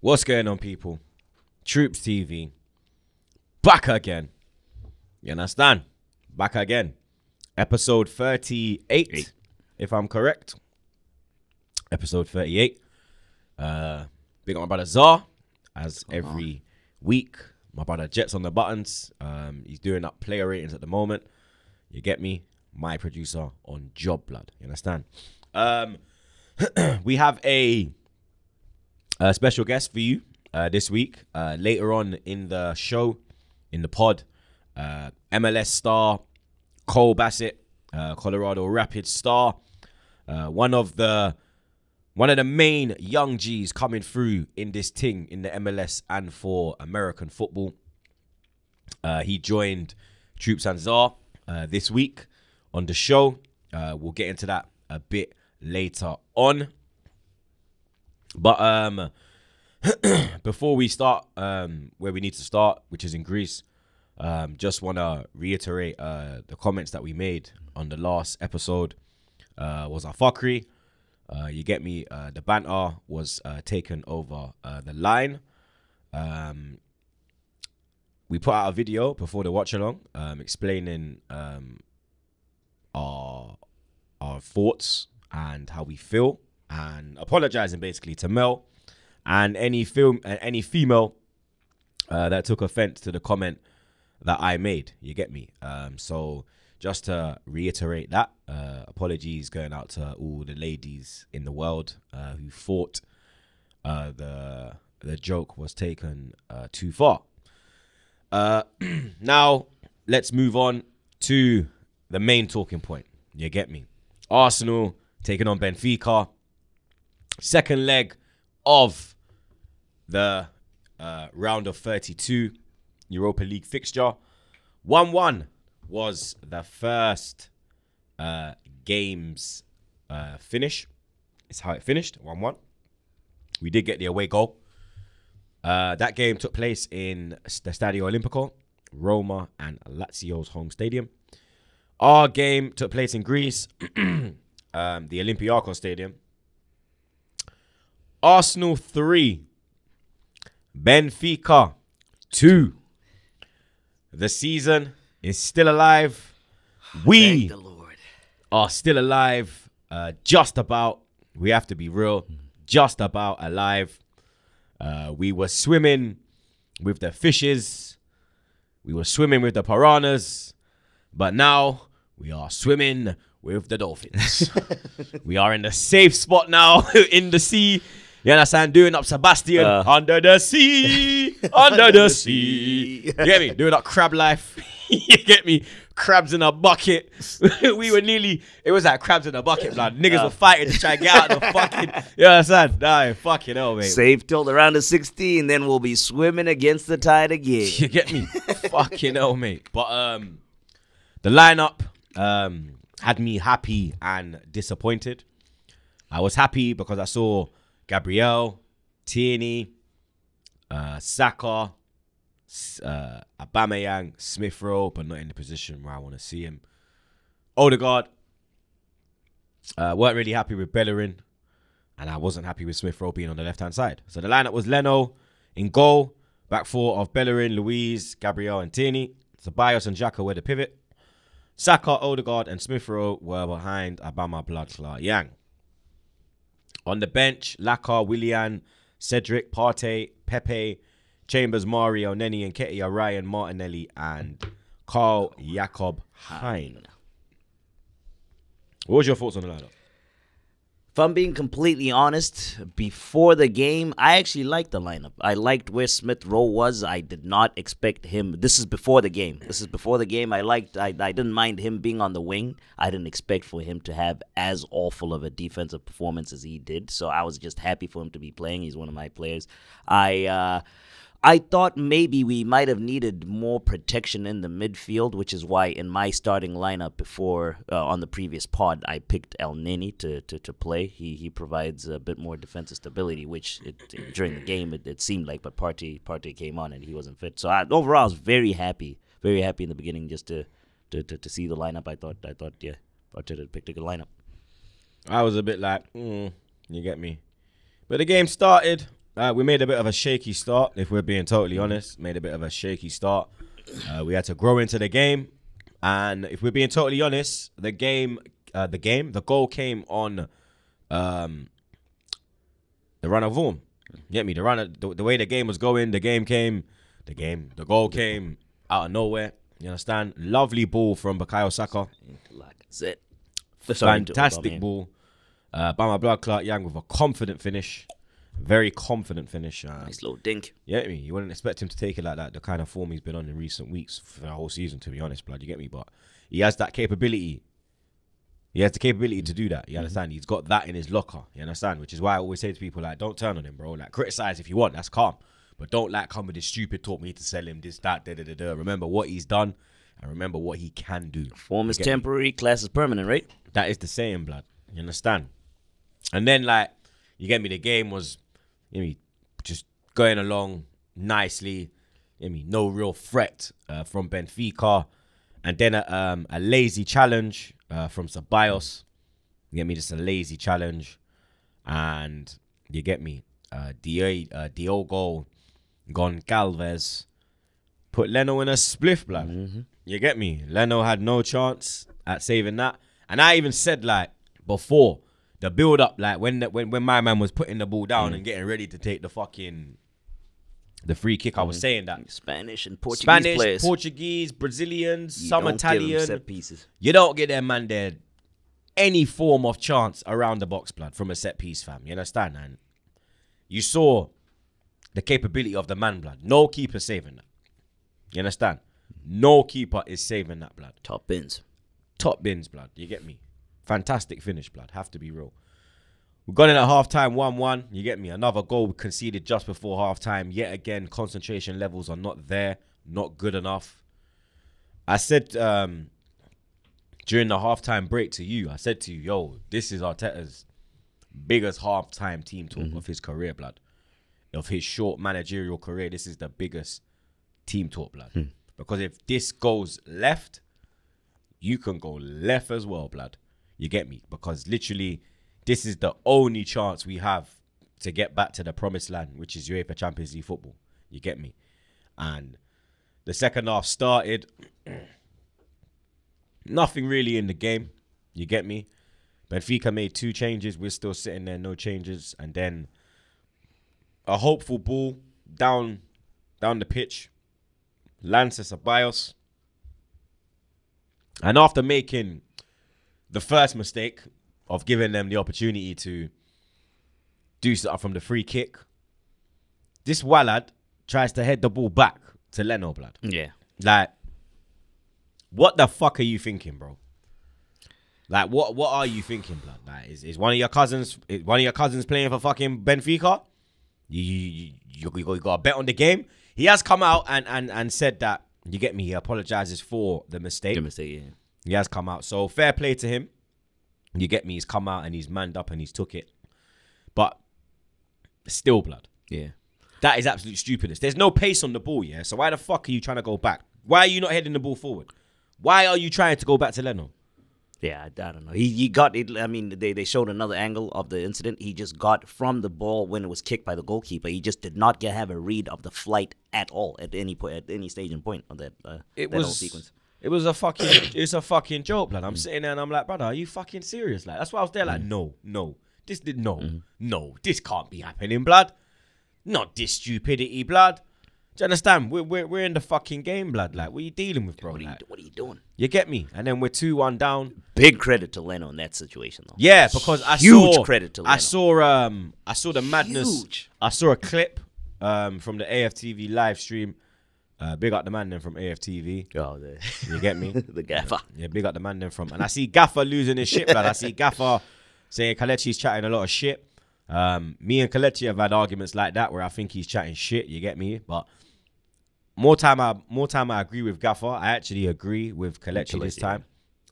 What's going on, people? Troopz TV. Back again. You understand? Back again. Episode 38, Eight. if I'm correct. Episode 38. Uh, big up my brother Zah, as every week. My brother Jets on the buttons. Um, he's doing up player ratings at the moment. You get me? My producer on Job Blood. You understand? Um, we have a a special guest for you uh, this week. Uh, later on in the show, in the pod, uh, MLS star Cole Bassett, uh, Colorado Rapids star, uh, one of the one of the main young G's coming through in this thing in the MLS and for American football. Uh, he joined Troopz and Zah this week on the show. We'll get into that a bit later on. But um, before we start, um, where we need to start, which is in Greece, um, just want to reiterate uh, the comments that we made on the last episode. Uh, was our fuckery. Uh, you get me? Uh, the banter was uh, taken over uh, the line. Um, we put out a video before the watch along um, explaining um, our our thoughts and how we feel and apologizing basically to Mel and any film and any female uh, that took offense to the comment that I made. You get me? Um, so just to reiterate that, uh, apologies going out to all the ladies in the world uh, who thought uh, the the joke was taken uh, too far. Uh, now let's move on to the main talking point. You get me? Arsenal taking on Benfica. Second leg of the uh, round of 32 Europa League fixture. 1 1 was the first uh, game's uh, finish. It's how it finished 1 1. We did get the away goal. Uh, that game took place in the Stadio Olimpico, Roma and Lazio's home stadium. Our game took place in Greece, um, the Olympiakos Stadium. Arsenal 3, Benfica 2. The season is still alive. We the Lord. are still alive. Uh, just about. We have to be real. Just about alive. Uh, we were swimming with the fishes. We were swimming with the piranhas. But now we are swimming with the dolphins. we are in the safe spot now in the sea. You understand? Doing up Sebastian Uh. under the sea, under the sea. You get me? Doing up crab life. you get me? Crabs in a bucket. we were nearly. It was like crabs in a bucket, blood. Niggas were fighting to try and get out of the fucking. You understand? Nah, fucking hell, mate. Safe till the round of 16, then we'll be swimming against the tide again. You get me? Fucking hell, mate. But um, the lineup um had me happy and disappointed. I was happy because I saw Gabriel, Tierney, uh, Saka, uh, Aubameyang, Smith Rowe, but not in the position where I want to see him. Odegaard. Uh, weren't really happy with Bellerin, and I wasn't happy with Smith Rowe being on the left hand side. So the lineup was Leno in goal, back four of Bellerin, Luiz, Gabriel, and Tierney. Ceballos and Xhaka were the pivot. Saka, Odegaard, and Smith Rowe were behind Abama Bloodclot Yang. On the bench, Laka, Willian, Cedric, Partey, Pepe, Chambers, Mario, Nenny, and Ketia, Ryan, Martinelli, and Carl Jakob Hein. What was your thoughts on the lineup? If I'm being completely honest, before the game, I actually liked the lineup. I liked where Smith Rowe was. I did not expect him. This is before the game. This is before the game. I liked. I, I didn't mind him being on the wing. I didn't expect for him to have as awful of a defensive performance as he did. So I was just happy for him to be playing. He's one of my players. I. Uh, I thought maybe we might have needed more protection in the midfield, which is why in my starting lineup before uh, on the previous pod I picked Elneny to, to, to play. He he provides a bit more defensive stability, which it, during the game it, it seemed like, but Partey Partey came on and he wasn't fit. So I, overall, I was very happy, very happy in the beginning just to to, to, to see the lineup. I thought I thought yeah, Arteta picked a good lineup. I was a bit like, mm, you get me. But the game started. Uh, we made a bit of a shaky start. If we're being totally honest, made a bit of a shaky start. Uh, we had to grow into the game, and if we're being totally honest, the game, uh, the game, the goal came on um, the run of form. Get me? The run, of, the, the way the game was going, the game came, the game, the goal came out of nowhere. You understand? Lovely ball from Bukayo Saka. Like that's it. Fantastic ball. Uh, by my blood clot Young with a confident finish. Very confident finish. Uh, Nice little dink. you get me? You wouldn't expect him to take it like that, the kind of form he's been on in recent weeks for the whole season, to be honest, blood. You get me? But he has that capability. He has the capability to do that. You understand? He's got that in his locker. You understand? Which is why I always say to people, like, don't turn on him, bro. Like, criticize if you want. That's calm. But don't, like, come with this stupid talk. We need to sell him this, that, da, da, da, da. Remember what he's done and remember what he can do. Form is get me? temporary, class is permanent, right? That is the saying, blood. You understand? And then, like, you get me, the game was, you know, me, just going along nicely. You know me, no real threat uh, from Benfica. And then a, um, a lazy challenge uh, from Ceballos. You get me, just a lazy challenge. And you get me, uh, uh, Diogo Goncalves put Leno in a spliff, blood. You get me? Leno had no chance at saving that. And I even said like before the build up, like when the, when when my man was putting the ball down and mm. getting ready to take the fucking the free kick, I was mm. saying that Spanish and Portuguese Spanish, players. Portuguese, Brazilians, You some don't Italian, set pieces. you don't get them man there any form of chance around the box, blood from a set piece, fam. You understand? And you saw the capability of the man, blood. No keeper saving that. You understand? No keeper is saving that, blood Top bins. top bins, blood. You get me? Fantastic finish, blood. Have to be real. We've gone in at half time 1 1. You get me? Another goal we conceded just before half time. Yet again, concentration levels are not there, not good enough. I said um, during the halftime break to you, I said to you, yo, this is Arteta's biggest halftime team talk of his career, blood. Of his short managerial career, this is the biggest team talk, blood. Because if this goes left, you can go left as well, blood. You get me? Because literally, this is the only chance we have to get back to the promised land, which is UEFA Champions League football. You get me? And the second half started. Nothing really in the game. You get me? Benfica made two changes. We're still sitting there, no changes. And then a hopeful ball down down the pitch. Lances Ceballos. And after making the first mistake of giving them the opportunity to do something from the free kick, this Wallad tries to head the ball back to Leno, blood. Yeah. Like, what the fuck are you thinking, bro? Like, what what are you thinking, blood? Like, is, is one of your cousins is one of your cousins playing for fucking Benfica? You you, you, you, you got a bet on the game. He has come out and and and said that you get me. He apologizes for the mistake. Good mistake, yeah. He has come out. So fair play to him. You get me? He's come out and he's manned up and he's took it. But still, blood. Yeah. That is absolute stupidness. There's no pace on the ball, yeah. So why the fuck are you trying to go back? Why are you not heading the ball forward? Why are you trying to go back to Leno? Yeah, I, I don't know. He he got it. I mean, they, they showed another angle of the incident. He just got from the ball when it was kicked by the goalkeeper. He just did not get have a read of the flight at all at any point at any stage and point of that. Uh, It that whole sequence. It was a fucking it's a fucking joke, blood. I'm sitting there and I'm like, brother, are you fucking serious? Like that's why I was there like, no, no. This did no, no, this can't be happening, blood. Not this stupidity, blood. Do you understand? We're, we're, we're in the fucking game, blood. Like, what are you dealing with, bro? What are, you, what are you doing? you get me? And then we're 2 1 down. Big credit to Leno in that situation, though. Yeah, because I Huge saw credit to I saw um I saw the madness. Huge. I saw a clip um from the AFTV live stream. Uh, big up the man then from AFTV. Oh, the, You get me? the gaffer. Yeah, big up the man then from. And I see Gaffer losing his shit, blood. I see Gaffer saying Kelechi's chatting a lot of shit. Um, me and Kelechi have had arguments like that where I think he's chatting shit. You get me? But more time, I more time I agree with Gaffer. I actually agree with Kelechi this time.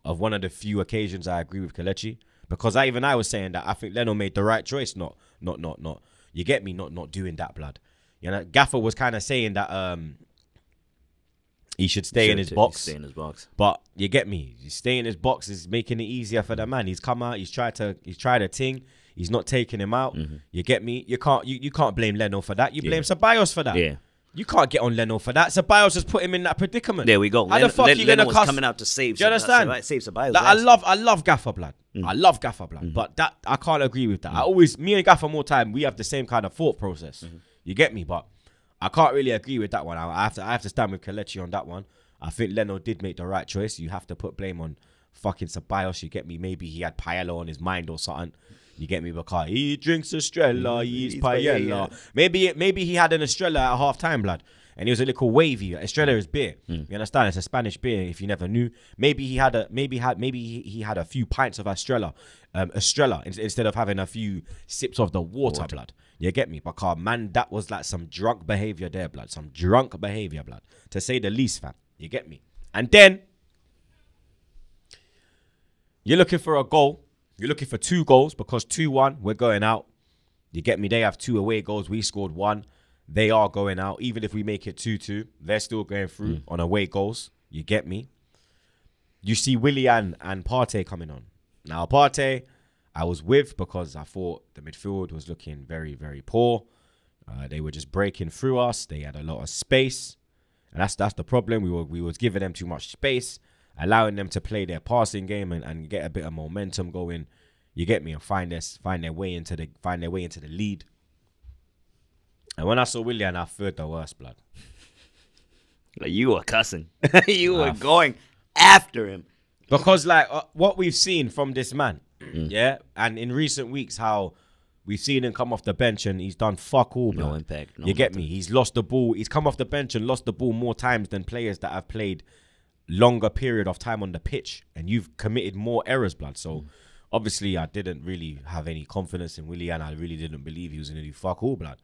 Of one of the few occasions I agree with Kelechi because I even I was saying that I think Leno made the right choice. Not, not, not, not. You get me? Not, not doing that, blood. You know, Gaffer was kind of saying that um he should stay in his box. Stay in his box. But you get me. He's staying in his box is making it easier for the man. He's come out. He's tried to. He's tried a ting. He's not taking him out. You get me? You can't you, you can't blame Leno for that. You blame Ceballos for that. Yeah. You can't get on Leno for that. Ceballos has put him in that predicament. There we go. How Len- the fuck Len- you Leno gonna cuss? coming out to save. Do you understand? Save Ceballos. Like, I love I love Gaffer blood. Mm. I love Gaffer blood. But that I can't agree with that. I always me and Gaffer more time, we have the same kind of thought process. Mm-hmm. You get me? But I can't really agree with that one. I I have to I have to stand with Kelechi on that one. I think Leno did make the right choice. You have to put blame on fucking Ceballos. You get me? Maybe he had paella on his mind or something. You get me? Because he drinks Estrella, he eats eats paella. paella. Maybe maybe he had an Estrella at half time, blood. And he was a little wavy. Estrella is beer. Hmm. You understand? It's a Spanish beer. If you never knew, maybe he had a maybe had maybe he, he had a few pints of Estrella, um, Estrella in- instead of having a few sips of the water, blood. You get me? Because man, that was like some drunk behavior there, blood. Some drunk behavior, blood, to say the least, fam. You get me? And then you're looking for a goal. You're looking for two goals because 2 1, we're going out. You get me? They have two away goals. We scored one. They are going out. Even if we make it 2 2, they're still going through mm. on away goals. You get me? You see Willian and Partey coming on. Now, Partey, I was with because I thought the midfield was looking very, very poor. Uh, they were just breaking through us. They had a lot of space. And that's that's the problem. We were we was giving them too much space, allowing them to play their passing game and, and get a bit of momentum going. You get me and find this find their way into the find their way into the lead. And when I saw Willian, I feared the worst blood. Like, you were cussing. you were going after him. Because like uh, what we've seen from this man, Mm. yeah, and in recent weeks how we've seen him come off the bench and he's done fuck all. No blood. impact, no you get me? He's lost the ball. He's come off the bench and lost the ball more times than players that have played longer period of time on the pitch, and you've committed more errors, blood. So. Mm. Obviously, I didn't really have any confidence in Willie, and I really didn't believe he was going to do fuck all, blood.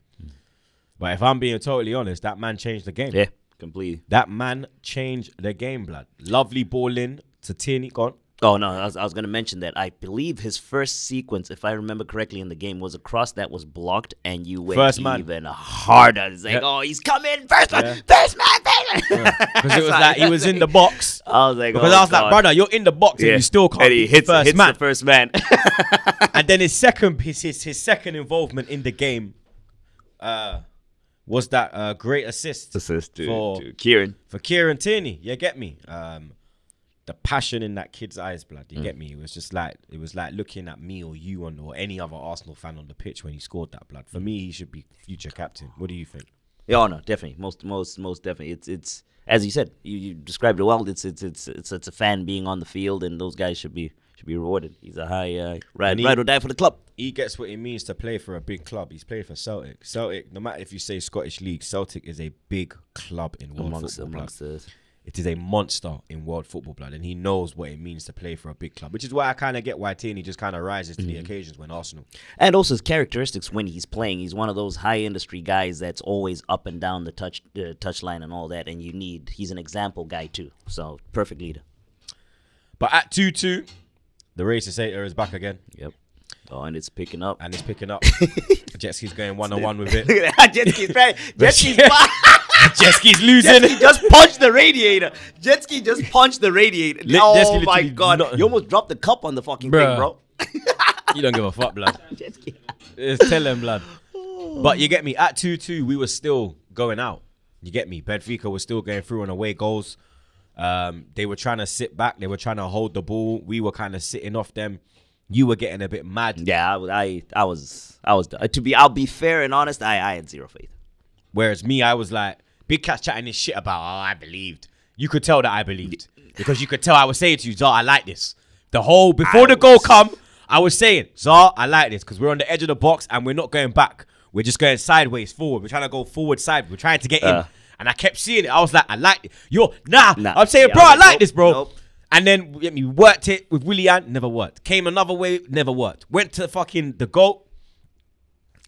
But if I'm being totally honest, that man changed the game. Yeah, completely. That man changed the game, blood. Lovely ball in to Tierney. Gone. Oh no, I was, I was going to mention that. I believe his first sequence, if I remember correctly, in the game was a cross that was blocked, and you went First man. even harder. It's like, Yeah. oh, he's coming, first man, Yeah. first man, first man. Because it was like he was in the box. I was like, Because oh, I was like, brother, you're in the box Yeah. and you still can't And he hits, first hits man. the first man. and then his second his, his his second involvement in the game uh was that uh great assist, Assist to, for to Kieran. for Kieran Tierney. You get me? Um the passion in that kid's eyes, blood. You get me? It was just like it was like looking at me or you on or any other Arsenal fan on the pitch when he scored that blood. For me, he should be future captain. What do you think? Yeah, oh no, definitely, most, most, most definitely. It's, it's as you said, you, you described it well. It's, it's, it's, it's, it's a fan being on the field, and those guys should be, should be rewarded. He's a high, uh, ride, he- ride or die for the club. he gets what it means to play for a big club. He's played for Celtic. Celtic, no matter if you say Scottish League, Celtic is a big club in world Amongst, football. amongst the, It is a monster in world football, blood, and he knows what it means to play for a big club. Which is why I kind of get why Tierney just kind of rises to the occasions when Arsenal. and also his characteristics when he's playing. He's one of those high industry guys that's always up and down the touch, uh, touch line and all that. And you need, he's an example guy too. So perfect leader. But at two-two, the racist hater is back again, Yep. Oh, and it's picking up. and it's picking up. Jet ski's going one-on-one with it. Look at that. Jet ski's. Jet ski's Jet ski's losing. Jet ski just punched the radiator. Jet ski just punched the radiator. Lit- oh jet ski my literally god! not- You almost dropped the cup on the fucking Bruh. thing, bro. you don't give a fuck, blood. jet ski. It's tell him, blood. But you get me. At two two, we were still going out. You get me. Benfica was still going through on away goals. Um, they were trying to sit back. They were trying to hold the ball. We were kind of sitting off them. You were getting a bit mad. Yeah, I, was- I, I was, I was. To be, I'll be fair and honest. I, I had zero faith. Whereas me, I was like, big cat's chatting this shit about. Oh, I believed. You could tell that I believed because you could tell I was saying to you, Zah, I like this. The whole before I the goal was- come, I was saying, Zah, I like this because we're on the edge of the box and we're not going back. We're just going sideways forward. We're trying to go forward side. We're trying to get in. Uh. And I kept seeing it. I was like, I like it. Yo, nah. Nah. I'm saying, Yeah, bro, I I like like, this, bro. nope, nope. And then we worked it with Willian, never worked. Came another way, never worked. Went to the fucking the goat,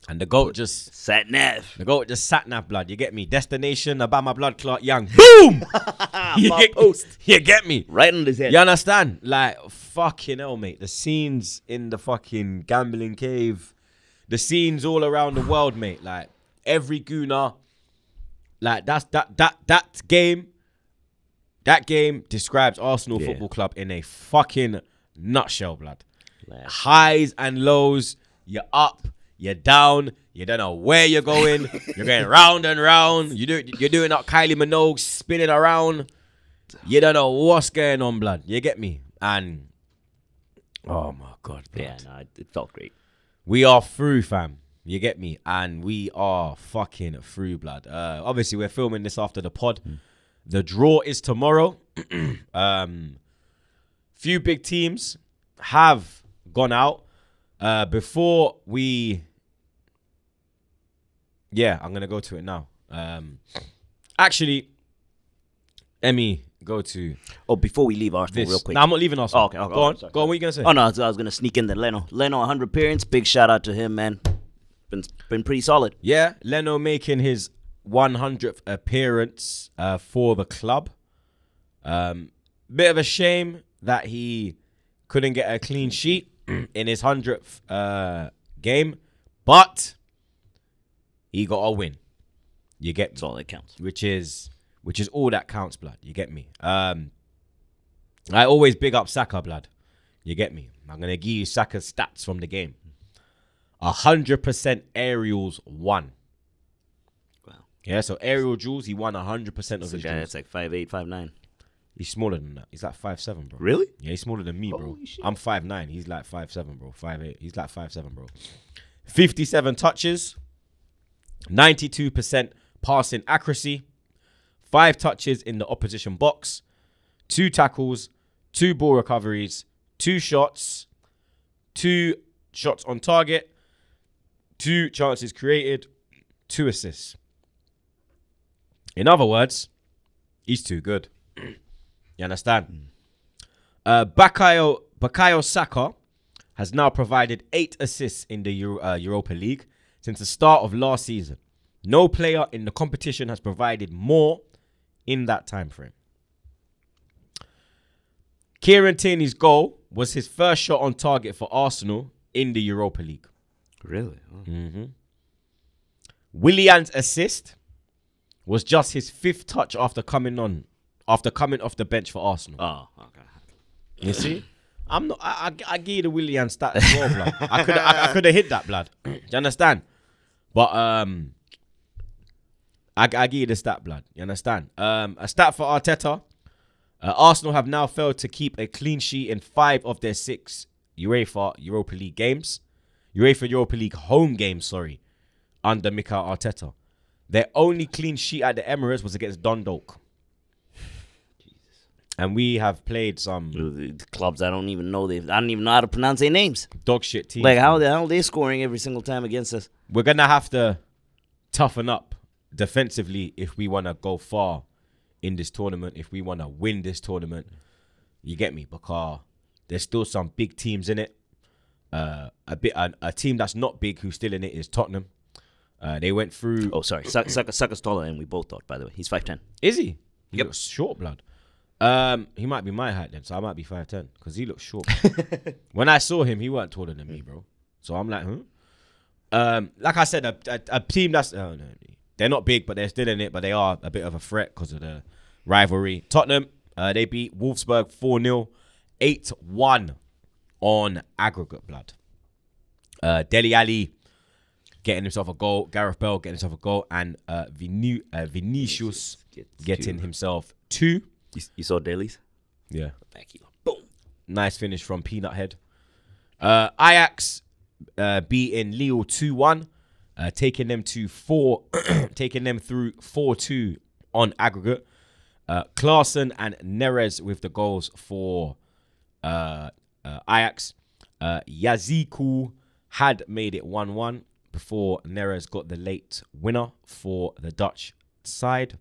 and the goat just Sat nav. the goat just sat nav blood. You get me? Destination about my blood clot young. Boom! you, get, post. you get me? Right on his head. You understand? Like fucking hell, mate. The scenes in the fucking gambling cave, the scenes all around the world, mate. Like every gooner, like that's that that that game. That game describes Arsenal Yeah. Football Club in a fucking nutshell, blood. Highs and lows, you're up, you're down, you don't know where you're going. you're going round and round. You do, you're doing that Kylie Minogue spinning around. You don't know what's going on, blood. You get me? And oh my god, blood. Yeah, no, it, felt great. we are through, fam. You get me? And we are fucking through, blood. Uh, obviously, we're filming this after the pod. The draw is tomorrow. um, few big teams have gone out. Uh, before we, yeah, I'm gonna go to it now. Um, actually, Emmy, go to Oh, before we leave Arsenal, this. real quick. No, I'm not leaving Arsenal. Oh, okay, okay, go on, sorry, go on. What are you gonna say? Oh no, I was, I was gonna sneak in the Leno. Leno, 100 appearance. Big shout out to him, man. Been been pretty solid. Yeah, Leno making his 100th appearance uh, for the club. Um, bit of a shame that he couldn't get a clean sheet in his 100th uh, game, but he got a win. You get me? That's all that counts. which is which is all that counts, blood. You get me? Um, I always big up Saka, blood. You get me? I'm gonna give you Saka's stats from the game. Hundred percent aerials won. Wow. Yeah, so aerial duels, he won a hundred percent of It's a his guy duels. that's like five eight, five nine. He's smaller than that. He's like five seven, bro. Really? Yeah, he's smaller than me, bro. I'm five nine. He's like five seven, bro. Five eight. He's like five seven, bro. Fifty seven touches, ninety two percent passing accuracy, five touches in the opposition box, two tackles, two ball recoveries, two shots, two shots on target, two chances created, two assists. In other words, he's too good. You understand? Uh, Bukayo Bukayo Saka has now provided eight assists in the Euro, uh, Europa League since the start of last season. No player in the competition has provided more in that time frame. Kieran Tierney's goal was his first shot on target for Arsenal in the Europa League. Really? Oh. Willian's assist was just his fifth touch after coming on, after coming off the bench for Arsenal. Oh, okay. You see, I'm not. I, I, I give you the Willian stat as well, blood. I could I, I could have hit that, blood. Do you understand? But um, I, I give you the stat, blood. You understand? Um, a stat for Arteta. Uh, Arsenal have now failed to keep a clean sheet in five of their six UEFA Europa League games. UEFA Europa League home games, sorry, under Mikel Arteta. Their only clean sheet at the Emirates was against Dundalk. And we have played some clubs I don't even know they. I don't even know how to pronounce their names. dog shit teams. Like how the hell they scoring every single time against us? We're gonna have to toughen up defensively if we want to go far in this tournament. If we want to win this tournament, you get me? Because there's still some big teams in it. Uh, a bit a, a team that's not big who's still in it is Tottenham. Uh, they went through. Oh, sorry. Suck, Saka's taller than we both thought. By the way, he's five ten. Is he? He Yep. short, blood. Um, he might be my height then, so I might be five ten because he looks short. when I saw him, he weren't taller than me, bro. So I'm like, huh? Um, like I said, a, a, a team that's oh, no, they're not big, but they're still in it. But they are a bit of a threat because of the rivalry. Tottenham, uh, they beat Wolfsburg four 0 8 1 on aggregate blood. Uh, Dele Alli getting himself a goal, Gareth Bell getting himself a goal, and uh, Vinu- uh, Vinicius getting himself two. You, you saw dailies? Yeah. Back heel. Boom. Nice finish from Peanut Head. Uh, Ajax uh, beating Lille 2 1, uh, taking them to four, taking them through 4 2 on aggregate. Uh, Klaassen and Neres with the goals for uh, uh, Ajax. Uh, Yazici had made it 1 1 before Neres got the late winner for the Dutch side.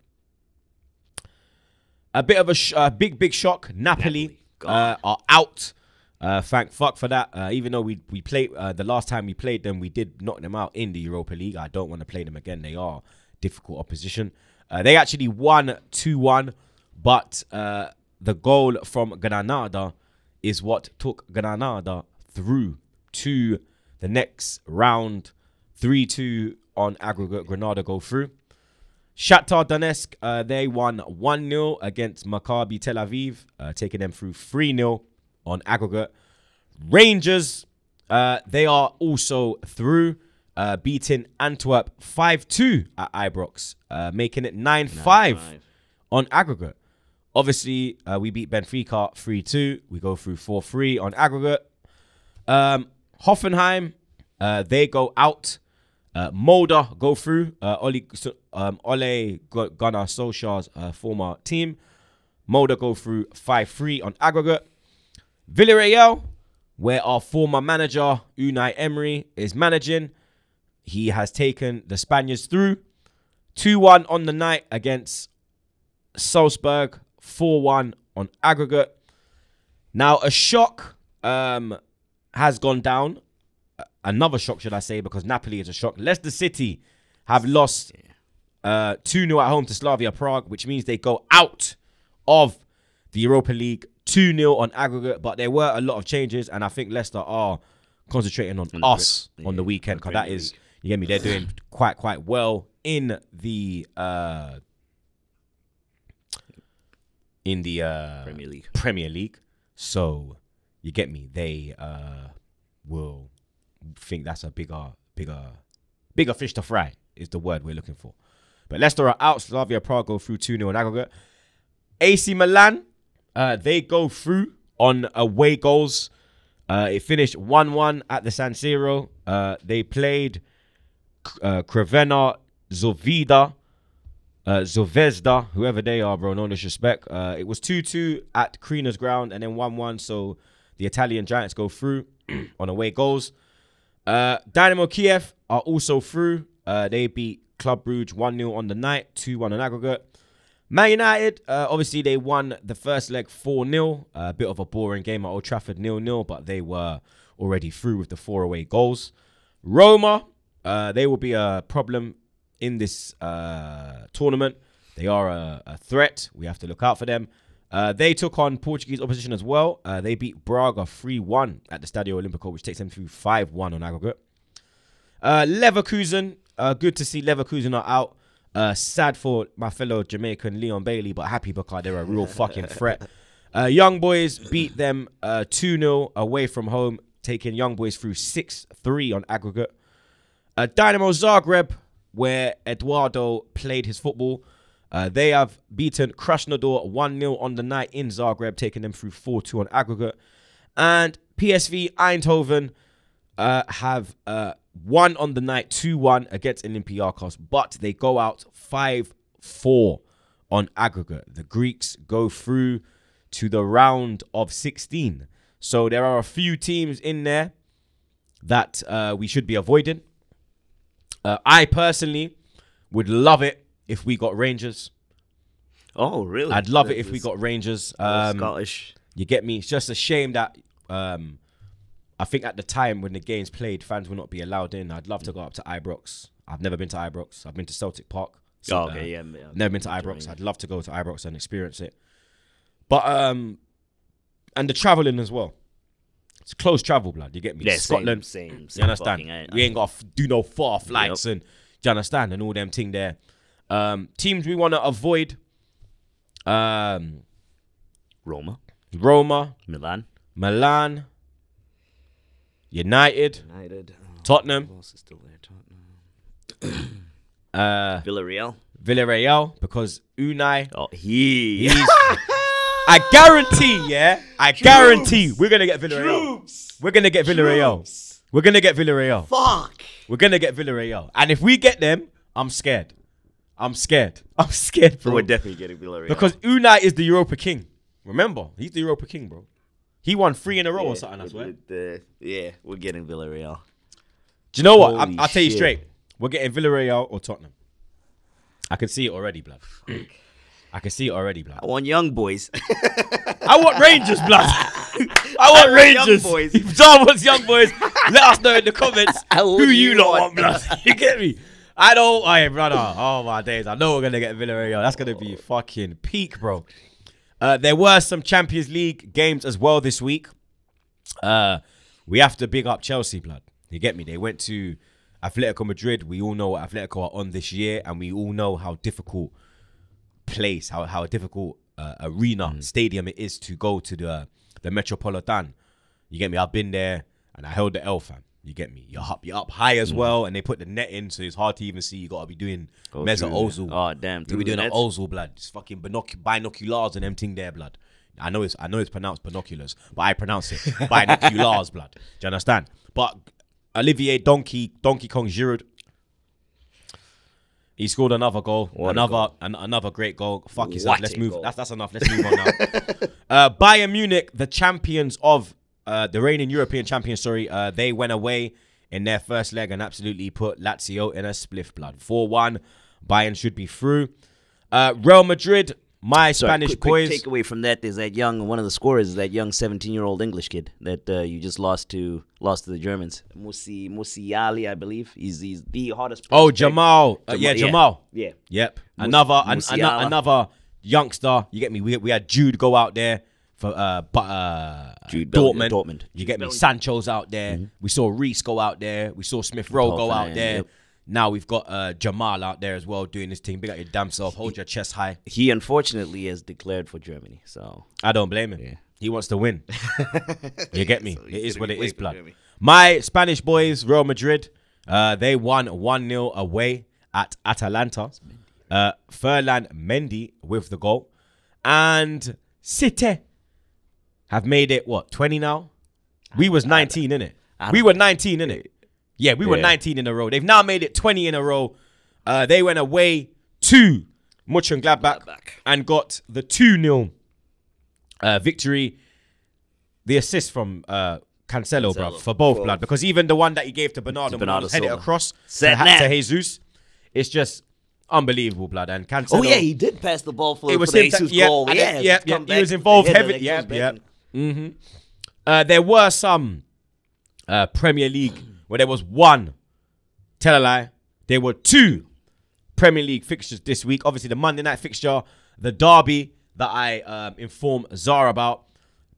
A bit of a sh- uh, big, big shock. Napoli, Napoli, uh, are out. Uh, thank fuck for that. Uh, even though we we played uh, the last time we played them, we did knock them out in the Europa League. I don't want to play them again. They are difficult opposition. Uh, they actually won two one, but uh, the goal from Granada is what took Granada through to the next round. Three two on aggregate. Granada go through. Shakhtar Donetsk, uh, they won 1 0 against Maccabi Tel Aviv, uh, taking them through 3 0 on aggregate. Rangers Uh, they are also through, uh, beating Antwerp 5 2 at Ibrox, uh, making it 9 5 on aggregate. Obviously, uh, we beat Benfica 3 2. We go through 4 3 on aggregate. Um, Hoffenheim, uh, they go out. Uh, Molde go through. Uh, Oli, um, Ole Gunnar Solskjaer's uh, former team. Molde go through 5 3 on aggregate. Villarreal, where our former manager Unai Emery is managing, he has taken the Spaniards through 2 1 on the night against Salzburg, 4 1 on aggregate. Now, a shock um, has gone down. Another shock, should I say, because Napoli is a shock. Leicester City have lost uh, 2 0 at home to Slavia Prague, which means they go out of the Europa League 2 0 on aggregate. But there were a lot of changes, and I think Leicester are concentrating on the us Pre- on the weekend because that is, you get me, they're doing quite, quite well in the. Uh, in the uh, Premier League. Premier League. So you get me. They uh, will think that's a bigger, bigger, bigger fish to fry. Is the word we're looking for. But Leicester are out. Slavia Prague go through 2 0 in aggregate. AC Milan, uh, they go through on away goals. Uh, it finished 1 1 at the San Siro. Uh, they played uh, Crevena Zovida uh, Zvezda, whoever they are, bro, no disrespect. Uh, it was 2 2 at Krina's ground and then 1 1. So the Italian Giants go through on away goals. Uh, Dynamo Kiev are also through. Uh, they beat Club Brugge 1 0 on the night, 2 1 on aggregate. Man United, uh, obviously, they won the first leg 4 0. A bit of a boring game at Old Trafford 0 0, but they were already through with the four away goals. Roma, uh, they will be a problem in this uh, tournament. They are a, a threat. We have to look out for them. Uh, they took on Portuguese opposition as well. Uh, they beat Braga 3 1 at the Stadio Olimpico, which takes them through 5 1 on aggregate. Uh, Leverkusen, uh, good to see Leverkusen are out. Uh, sad for my fellow Jamaican Leon Bailey, but happy because they're a real fucking threat. Uh, Young Boys beat them uh, 2 0 away from home, taking Young Boys through 6 3 on aggregate. Dynamo Zagreb, where Eduardo played his football, uh, they have beaten Krasnodar 1 0 on the night in Zagreb, taking them through 4 2 on aggregate. And PSV Eindhoven uh, have uh, won on the night 2 1 against Olympiacos, but they go out 5 4 on aggregate. The Greeks go through to the round of 16. So there are a few teams in there that uh, we should be avoiding. Uh, I personally would love it if we got Rangers. Oh, really? I'd love it This if we got Rangers. Um, Scottish. you get me? It's just a shame that um, I think at the time when the games played, fans will not be allowed in. I'd love to go up to Ibrox. I've never been to Ibrox. I've been to Celtic Park. So, Oh, uh, okay, yeah. yeah. Never been to Ibrox. I'd love to go to Ibrox and experience it. But um, and the traveling as well. It's close travel, blood. You get me? Yeah, Scotland. Same, same, You understand? fucking, I- we ain't got to do no far flights and do you understand and all them thing there. Um, teams we want to avoid. Um, Roma, Roma, Milan, Milan, United, United. Tottenham, Who else is still there? Tottenham. uh, Villarreal. Villarreal because Unai. Oh, he. He's, I guarantee, yeah, I guarantee we're gonna get Villarreal. We're gonna get Villarreal. We're gonna get Villarreal. Fuck. We're gonna get Villarreal. And if we get them, I'm scared. I'm scared. I'm scared, bro. We're definitely getting Villarreal. Because Unai is the Europa King. Remember, he's the Europa King, bro. He won three in a row Yeah, or something, I swear. the- yeah, we're getting Villarreal. Do you know what? I, Holy I'll tell you straight. We're getting Villarreal or Tottenham. I can see it already, blood. I can see it already, blood. I want young boys. I want Rangers, blood. I want young Rangers. boys. If John wants young boys, let us know in the comments who you lot want. want, blood. You get me? I don't. Hey, brother. Oh my days. I know we're gonna get Villarreal. That's gonna be fucking peak, bro. Uh, there were some Champions League games as well this week. Uh, we have to big up Chelsea, blood. You get me? They went to Atletico Madrid. We all know what Atletico are on this year, and we all know how difficult place, how how difficult uh, arena stadium it is to go to the the Metropolitan. You get me? I've been there. and I held the L, fam. You get me? You're up, you're up high as well, and they put the net in, so it's hard to even see. You gotta be doing Go Meza through Ozil. Oh, damn, You be doing an nets? Ozil blood. It's fucking binoc- binoculars and emptying their blood. I know it's I know it's pronounced binoculars, but I pronounce it binoculars, blood. Do you understand? But Olivier Donkey Donkey Kong Giroud, he scored another goal, What another an, another great goal. Fuck yourself. What Let's move. goal. That's that's enough. Let's move on now. uh, Bayern Munich, the champions of uh, the reigning European champions. Sorry, uh, they went away in their first leg and absolutely put Lazio in a spliff blood. Four one. Bayern should be through. Uh, Real Madrid, my Sorry, Spanish quick, boys. Quick takeaway from that is that young one of the scorers is that young 17 year old English kid that uh, you just lost to lost to the Germans. Musi Musiala, I believe. He's he's the hottest. oh, prospect. Jamal. Uh, yeah, Jamal, Jamal. Yeah. Yep. Another an, ano- another youngster. You get me? We, we had Jude go out there for uh, but, uh Jude Dortmund. Dortmund. You get me? Sancho's out there. We saw Reiss go out there. We saw Smith Rowe go out there. yep. Now we've got uh, Jamal out there as well doing his thing. Big up your damn self. Hold your chest high. He unfortunately has declared for Germany. So I don't blame him. Yeah. He wants to win. you get me? So it he's is gonna what it is, blood. for me. My Spanish boys, Real Madrid, uh, they won 1 0 away at Atalanta. Uh, Ferland Mendy with the goal. And City have made it, what, 20 now? We was 19, in it. We were 19, in it. Yeah, we were Yeah. 19 in a row. They've now made it 20 in a row. Uh, they went away to Mönchengladbach and Gladbach and got the 2 0 uh, victory. The assist from uh, Cancelo, bro, Cancelo. for both blood. Because even the one that he gave to Bernardo, Bernardo he headed across to, Set to Jesus, it's just unbelievable, blood. And Cancelo. Oh yeah, he did pass the ball for, It was for the Jesus yeah, goal. Yeah, it- yeah, yeah, he was involved heavily. Yeah, yeah. And- Uh, there were some uh, Premier League where there was one. Tell a lie. There were two Premier League fixtures this week. Obviously, the Monday night fixture, the derby that I um, informed Zara about.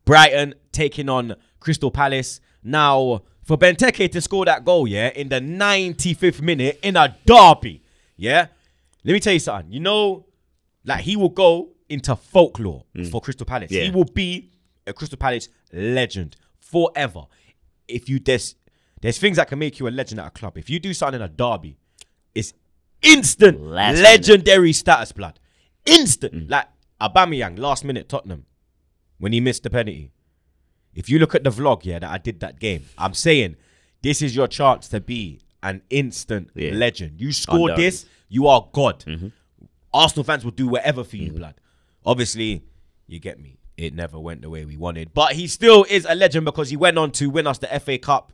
Brighton taking on Crystal Palace. Now, for Benteke to score that goal, yeah, in the 95th minute in a derby, yeah. Let me tell you something. You know, like he will go into folklore for Crystal Palace. Yeah. He will be a Crystal Palace legend forever. If you there's there's things that can make you a legend at a club. If you do something in a derby, it's instant Last legendary status, blood. Instant. Like Aubameyang last minute Tottenham when he missed the penalty. If you look at the vlog, yeah, that I did that game, I'm saying this is your chance to be an instant Yeah. legend. You score this, you are God. Arsenal fans will do whatever for you, blood. Obviously, you get me. It never went the way we wanted, but he still is a legend because he went on to win us the FA Cup.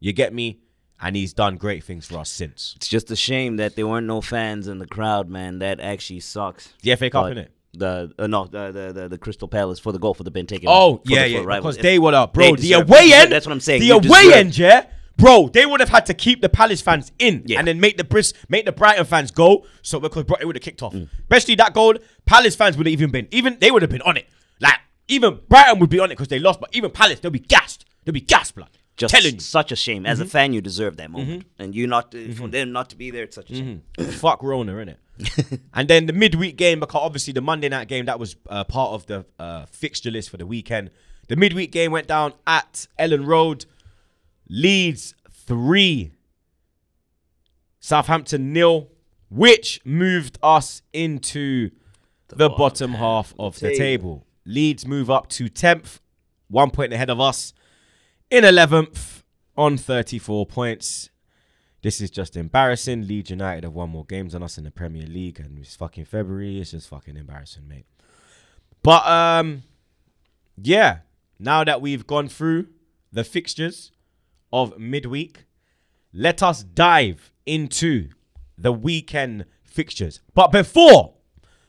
You get me, and he's done great things for us since It's just a shame that there weren't no fans in the crowd, man. That actually sucks. the FA Cup, But innit? The uh, no the, the the the Crystal Palace for the goal for the Benteke. Oh yeah, yeah, because they would have, bro. The away end. That's what I'm saying. The away end, yeah, bro. They would have had to keep the Palace fans in Yeah. and then make the Bris, make the Brighton fans go. So because bro, it would have kicked off. Mm. Especially that goal, Palace fans would have even been even they would have been on it. Like even Brighton would be on it because they lost, but even Palace they'll be gassed. They'll be gassed, blood. Just Telling you. Mm-hmm. such a shame. As a fan, you deserve that moment, and you not for them not to be there. It's such a shame. Fuck Rona, innit? and then the midweek game, because obviously the Monday night game that was uh, part of the uh, fixture list for the weekend. The midweek game went down at Elland Road. Leeds three, Southampton nil, which moved us into the, bottom half of the table. table. Leeds move up to tenth, one point ahead of us. In eleventh on thirty-four points. This is just embarrassing. Leeds United have won more games than us in the Premier League, and it's fucking February. It's just fucking embarrassing, mate. But um, yeah. Now that we've gone through the fixtures of midweek, let us dive into the weekend fixtures. But before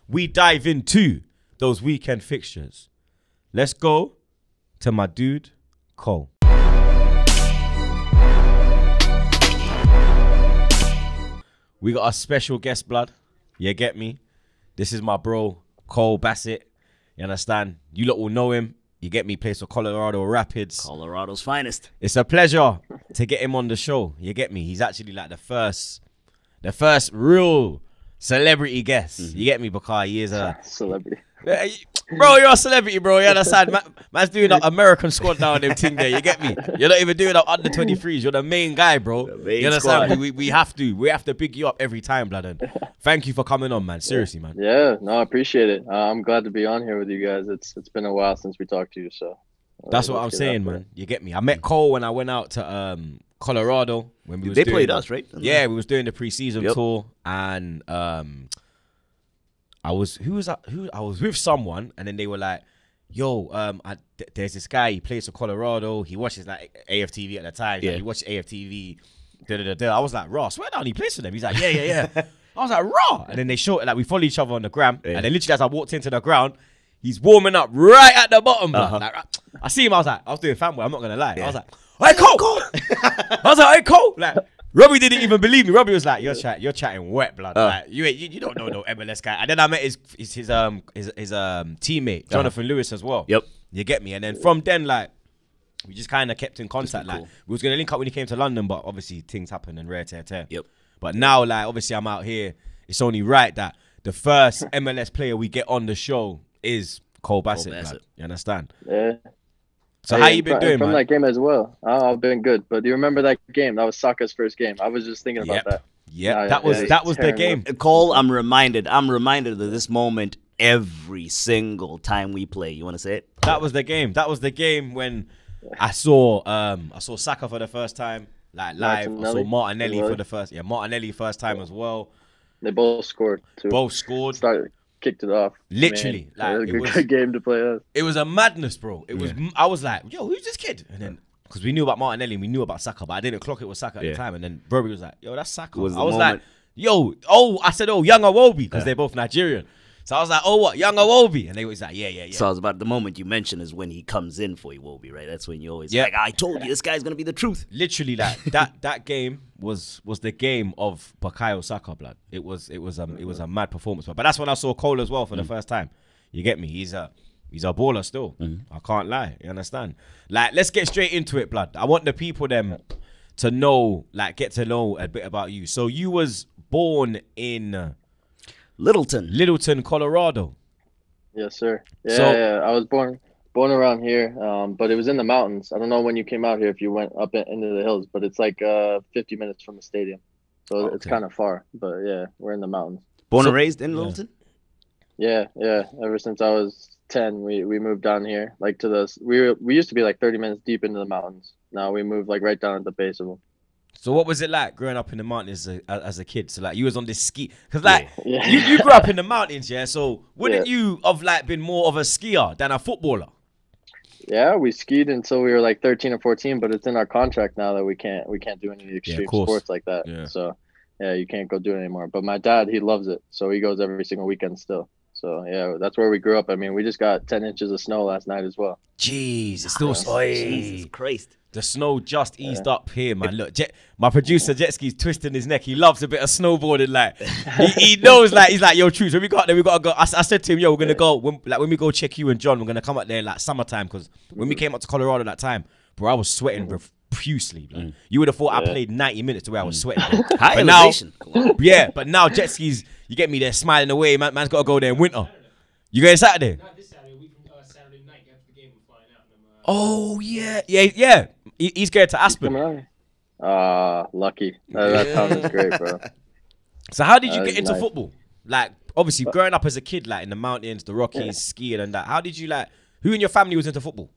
we dive into those weekend fixtures, let's go to my dude Cole. We got a special guest, blood. You get me? This is my bro, Cole Bassett. You understand? You lot will know him. You get me? Plays for Colorado Rapids. Colorado's finest. It's a pleasure to get him on the show. You get me? He's actually like the first, the first real celebrity guest. You mm-hmm. get me? Because he is a Celebrity. Yeah, bro, you're a celebrity, bro. You understand? Man, man's doing an American squad now and them thing there. You get me? You're not even doing up under 23s. You're the main guy, bro. main you understand? squad. We, we have to. We have to pick you up every time, blood. And thank you for coming on, man. Seriously, man. Yeah, no, I appreciate it. Uh, I'm glad to be on here with you guys. It's it's been a while since we talked to you, so. uh, That's what I'm saying, man. You get me? I met Cole when I went out to um, Colorado when we was They doing played us, right? Yeah, we was doing the preseason Yep. tour, and um, I was who was I, who I was with someone, and then they were like, "Yo, um, I, th- there's this guy. He plays for Colorado. He watches like AFTV at the time. Yeah. Yeah, he watched AFTV. Da, da, da, da. I was like, Raw, swear down, he plays for them. He's like, yeah, yeah, yeah. I was like, Raw, and then they showed like we follow each other on the gram, Yeah. and then literally as I walked into the ground. He's warming up right at the bottom. Uh-huh. Like, I see him. I was like, I was doing fanboy. I'm not gonna lie. I was like, hey, Cole. I was like, hey, Cole. Like, Robbie didn't even believe me. Robbie was like, "You're chat, you're chatting wet, blood. Uh. like, you, you you don't know no MLS guy." And then I met his his, his um his, his um teammate Jonathan Lewis as well. Uh-huh. Yep. you get me. And then from then, like, we just kind of kept in contact. Like, cool. we was gonna link up when he came to London, but obviously things happen and rare tear tear. Yep. But now, like, obviously I'm out here. It's only right that the first MLS player we get on the show is Cole Bassett. blood. Bassett. You understand? Yeah. So Hey, how you been fr- doing, from man? that game as well? Oh, I've been good. But do you remember that game? That was Saka's first game. I was just thinking about Yep. that. yeah, Yeah, that was yeah, that was the tearing game. Cole, I'm reminded. I'm reminded of this moment every single time we play. You want to say it? That was the game. That was the game when I saw um I saw Saka for the first time, like live. I saw Martinelli Martinelli as well. for the first yeah, Martinelli first time as well. They both scored too. Both scored. started kicked it off. Literally, Man, like, it it was was- a good game to play us. It was a madness, bro. It was I was like, yo, who's this kid? And then because we knew about Martinelli and we knew about Saka, but I didn't clock it was Saka at Yeah. the time. And then Robbie was like, yo, that's Saka. Was I was moment- like, yo, oh, I said, oh, young Awobi, because they're both Nigerian. So I was like, oh, what, young Awobi? And they was like, yeah, yeah, yeah. So I was about the moment you mentioned is when he comes in for Iwobi, right? That's when you always Yeah. like, I told you this guy's gonna be the truth. literally like that that game was was the game of Bukayo Saka blood. It was it was um it was a mad performance. But that's when I saw Cole as well for the first time. You get me? He's a he's a baller still. I can't lie. You understand? Like let's get straight into it, blood. I want the people them to know, like get to know a bit about you. So you was born in uh, Littleton. Littleton, Colorado. Yes, sir. Yeah, So- yeah. I was born born around here, um, but it was in the mountains. I don't know when you came out here if you went up in, into the hills, but it's like uh, 50 minutes from the stadium, so it's kind of far. But yeah, we're in the mountains. Born So- and raised in yeah. Littleton? Yeah, yeah. Ever since I was 10, we, we moved down here, like to the we were, we used to be like 30 minutes deep into the mountains. Now we moved like right down at the base of them. So what was it like growing up in the mountains as a, as a kid? So like you was on this ski because like Yeah. you, you grew up in the mountains, yeah. So wouldn't Yeah. you have like been more of a skier than a footballer? Yeah, we skied until we were like 13 or 14, but it's in our contract now that we can't we can't do any extreme course. sports like that. Yeah. So yeah, you can't go do it anymore. But my dad, he loves it, so he goes every single weekend still. So yeah, that's where we grew up. I mean, we just got 10 inches of snow last night as well. Jeez, it's still Jesus Christ. The snow just eased up here, man. Look, Jet, my producer Jetski's twisting his neck. He loves a bit of snowboarding. Like he, he knows, like he's like, yo, truth. When we got there, we gotta go. I, I said to him, yo, we're gonna go. When, like when we go check you and John, we're gonna come up there like summertime because when we came up to Colorado that time, bro, I was sweating profusely. Like, You would have thought I played ninety minutes the way I was sweating. Bro. High but now, elevation. Come yeah, but now jet skis, you get me there smiling away. Man, man's got to go there in winter. You going Saturday? Not this Saturday, a week uh, Saturday night after the game, we're flying out. And uh, Oh yeah, yeah, yeah. He, he's going to Aspen. Coming on. Ah, lucky. That, that town is great, bro. So how did you That get into nice. football? Like obviously growing up as a kid, like in the mountains, the Rockies, skiing and that. How did you like? Who in your family was into football?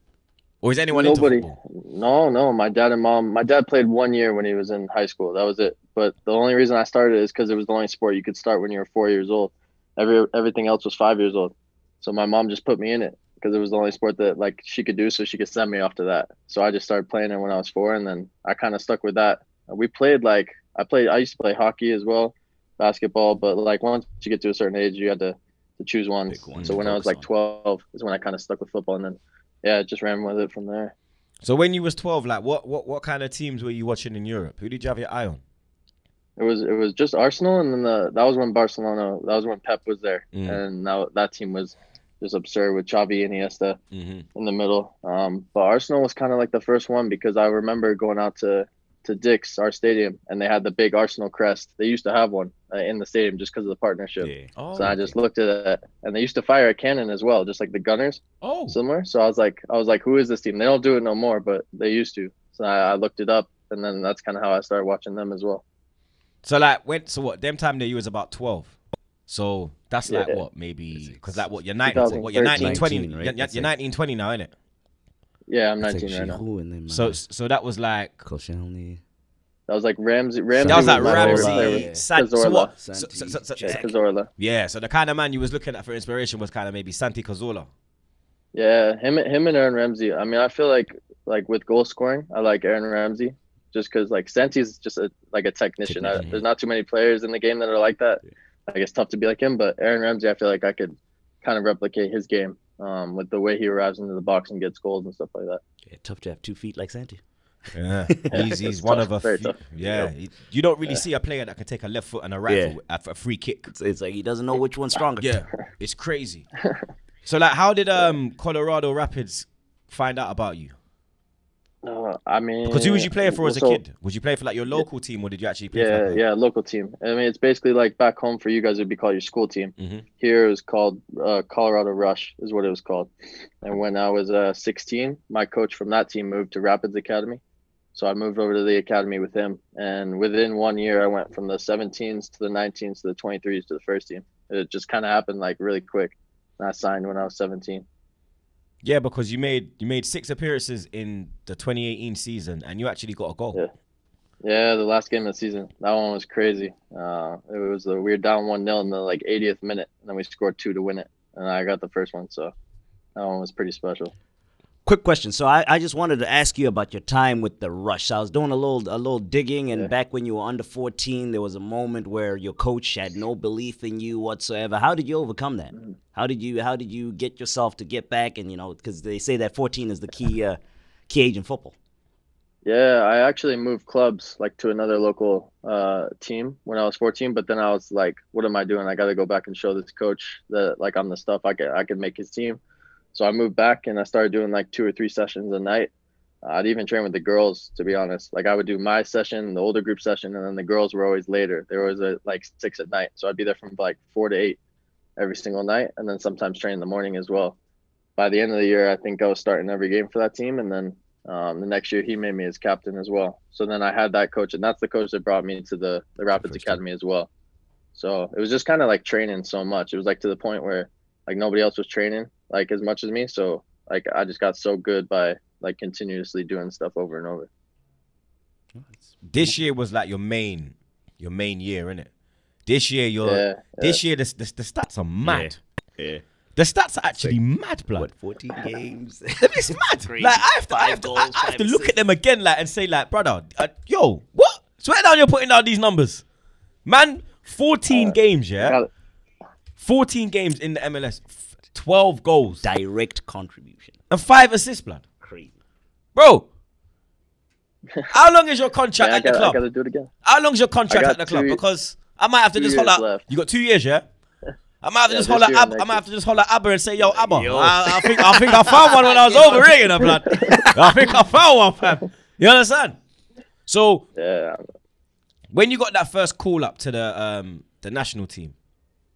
Or is anyone Nobody. into football? No, no. My dad and mom. My dad played one year when he was in high school. That was it. But the only reason I started is because it was the only sport you could start when you were four years old. Every everything else was five years old. So my mom just put me in it because it was the only sport that like she could do, so she could send me off to that. So I just started playing it when I was four, and then I kind of stuck with that. We played like I played. I used to play hockey as well, basketball. But like once you get to a certain age, you had to to choose one. One So when I was focus like twelve is when I kind of stuck with football, and then yeah, just ran with it from there. So when you was twelve, like what what what kind of teams were you watching in Europe? Who did you have your eye on? It was it was just Arsenal, and then the that was when Barcelona. That was when Pep was there, Mm. and now that team was just absurd with Xavi and Iniesta Mm-hmm. in the middle. Um, but Arsenal was kind of like the first one because I remember going out to to Dick's, our stadium, and they had the big Arsenal crest. They used to have one uh, in the stadium just because of the partnership. Yeah. Oh, So I just looked at it, and they used to fire a cannon as well, just like the Gunners, oh, similar. So I was like, I was like, who is this team? They don't do it no more, but they used to. So I, I looked it up, and then that's kind of how I started watching them as well. so like when so what? Them time there you was about twelve. So that's like what maybe because like what you're 19, what you're 19, 20, 19, right? you're, That's you're it. 19, 20 now, innit? Yeah, I'm That's 19 right now. Them, So so that was like Koscielny. That was like Ramsey. Ramsey that was like my Ramsey, player. yeah. San, so what? So, Santi, so, so, so, Cazorla. yeah, so the kind of man you was looking at for inspiration was kind of maybe Santi Cazorla. Yeah, him, him and Aaron Ramsey. I mean, I feel like like with goal scoring, I like Aaron Ramsey just because like Santi's just a, like a technician. I, Technician. there's not too many players in the game that are like that. I guess tough to be like him, but Aaron Ramsey, I feel like I could kind of replicate his game um, with the way he arrives into the box and gets goals and stuff like that. Yeah, tough to have two feet like Santi. Yeah, he's, he's one tough, of a few, tough. yeah. he- you don't really see a player that can take a left foot and a right Yeah. foot at a free kick. It's, it's like he doesn't know which one's stronger. Yeah, it's crazy. So like, how did um Colorado Rapids find out about you? Uh, I mean, Because who was you playing for as a so- kid? Was you playing for like your local team, or did you actually play? Yeah, for, yeah, local team. I mean, it's basically like back home for you guys, it'd be called your school team. Mhm. Here it was called uh, Colorado Rush, is what it was called. And when I was uh, 16, my coach from that team moved to Rapids Academy. So I moved over to the academy with him. And within one year, I went from the 17s to the 19s to the 23s to the first team. It just kind of happened like really quick. And I signed when I was 17. Yeah, because you made you made six appearances in the 2018 season, and you actually got a goal. Yeah. Yeah, the last game of the season. That one was crazy. Uh, it was a, we were down one 0 in the like 80th minute, and then we scored two to win it, and I got the first one. So that one was pretty special. Quick question. So I, I just wanted to ask you about your time with the Rush. I was doing a little a little digging, and Yeah. back when you were under 14, there was a moment where your coach had no belief in you whatsoever. How did you overcome that? Mm-hmm. How did you how did you get yourself to get back? And you know, because they say that 14 is the key uh, key age in football. Yeah, I actually moved clubs like to another local uh, team when I was 14, but then I was like, what am I doing? I got to go back and show this coach that like I'm the stuff I could I could make his team. So I moved back and I started doing like two or three sessions a night. I'd even train with the girls, to be honest. Like I would do my session, the older group session, and then the girls were always later. They were always at like six at night. So I'd be there from like four to eight every single night, and then sometimes train in the morning as well. By the end of the year, I think I was starting every game for that team, and then um, the next year he made me his captain as well. So then I had that coach, and that's the coach that brought me to the the Rapids. Academy as well. So it was just kind of like training so much. It was like to the point where like nobody else was training like as much as me. So like I just got so good by like continuously doing stuff over and over. This year was like your main your main year, innit? This year, you're Yeah, this year the, the the stats are mad. Yeah. The stats are actually mad, blood. What 14 games? It's mad. Crazy. Like I have to, I have to, goals, I, I have to look at them again, like and say, like, brother, uh, yo, what? Swear down, you're putting out these numbers, man. Fourteen games, I yeah, got it. fourteen games in the MLS, twelve goals Direct contribution. and five assists, blood, Crazy. bro. How long is your contract Yeah, I at the got I club? got to do it again. How long is your contract at the club? two- Because I might have to just hold out. left. You got two years, yeah. I might have to Yeah, just this hold out. Ab- I might next have to just hold out Abba and say, "Yo, Abba, Yo. I, I think I think I found one when I was over here, you know, blood. I think I found one, fam. You understand? So Yeah, when you got that first call up to the um the national team,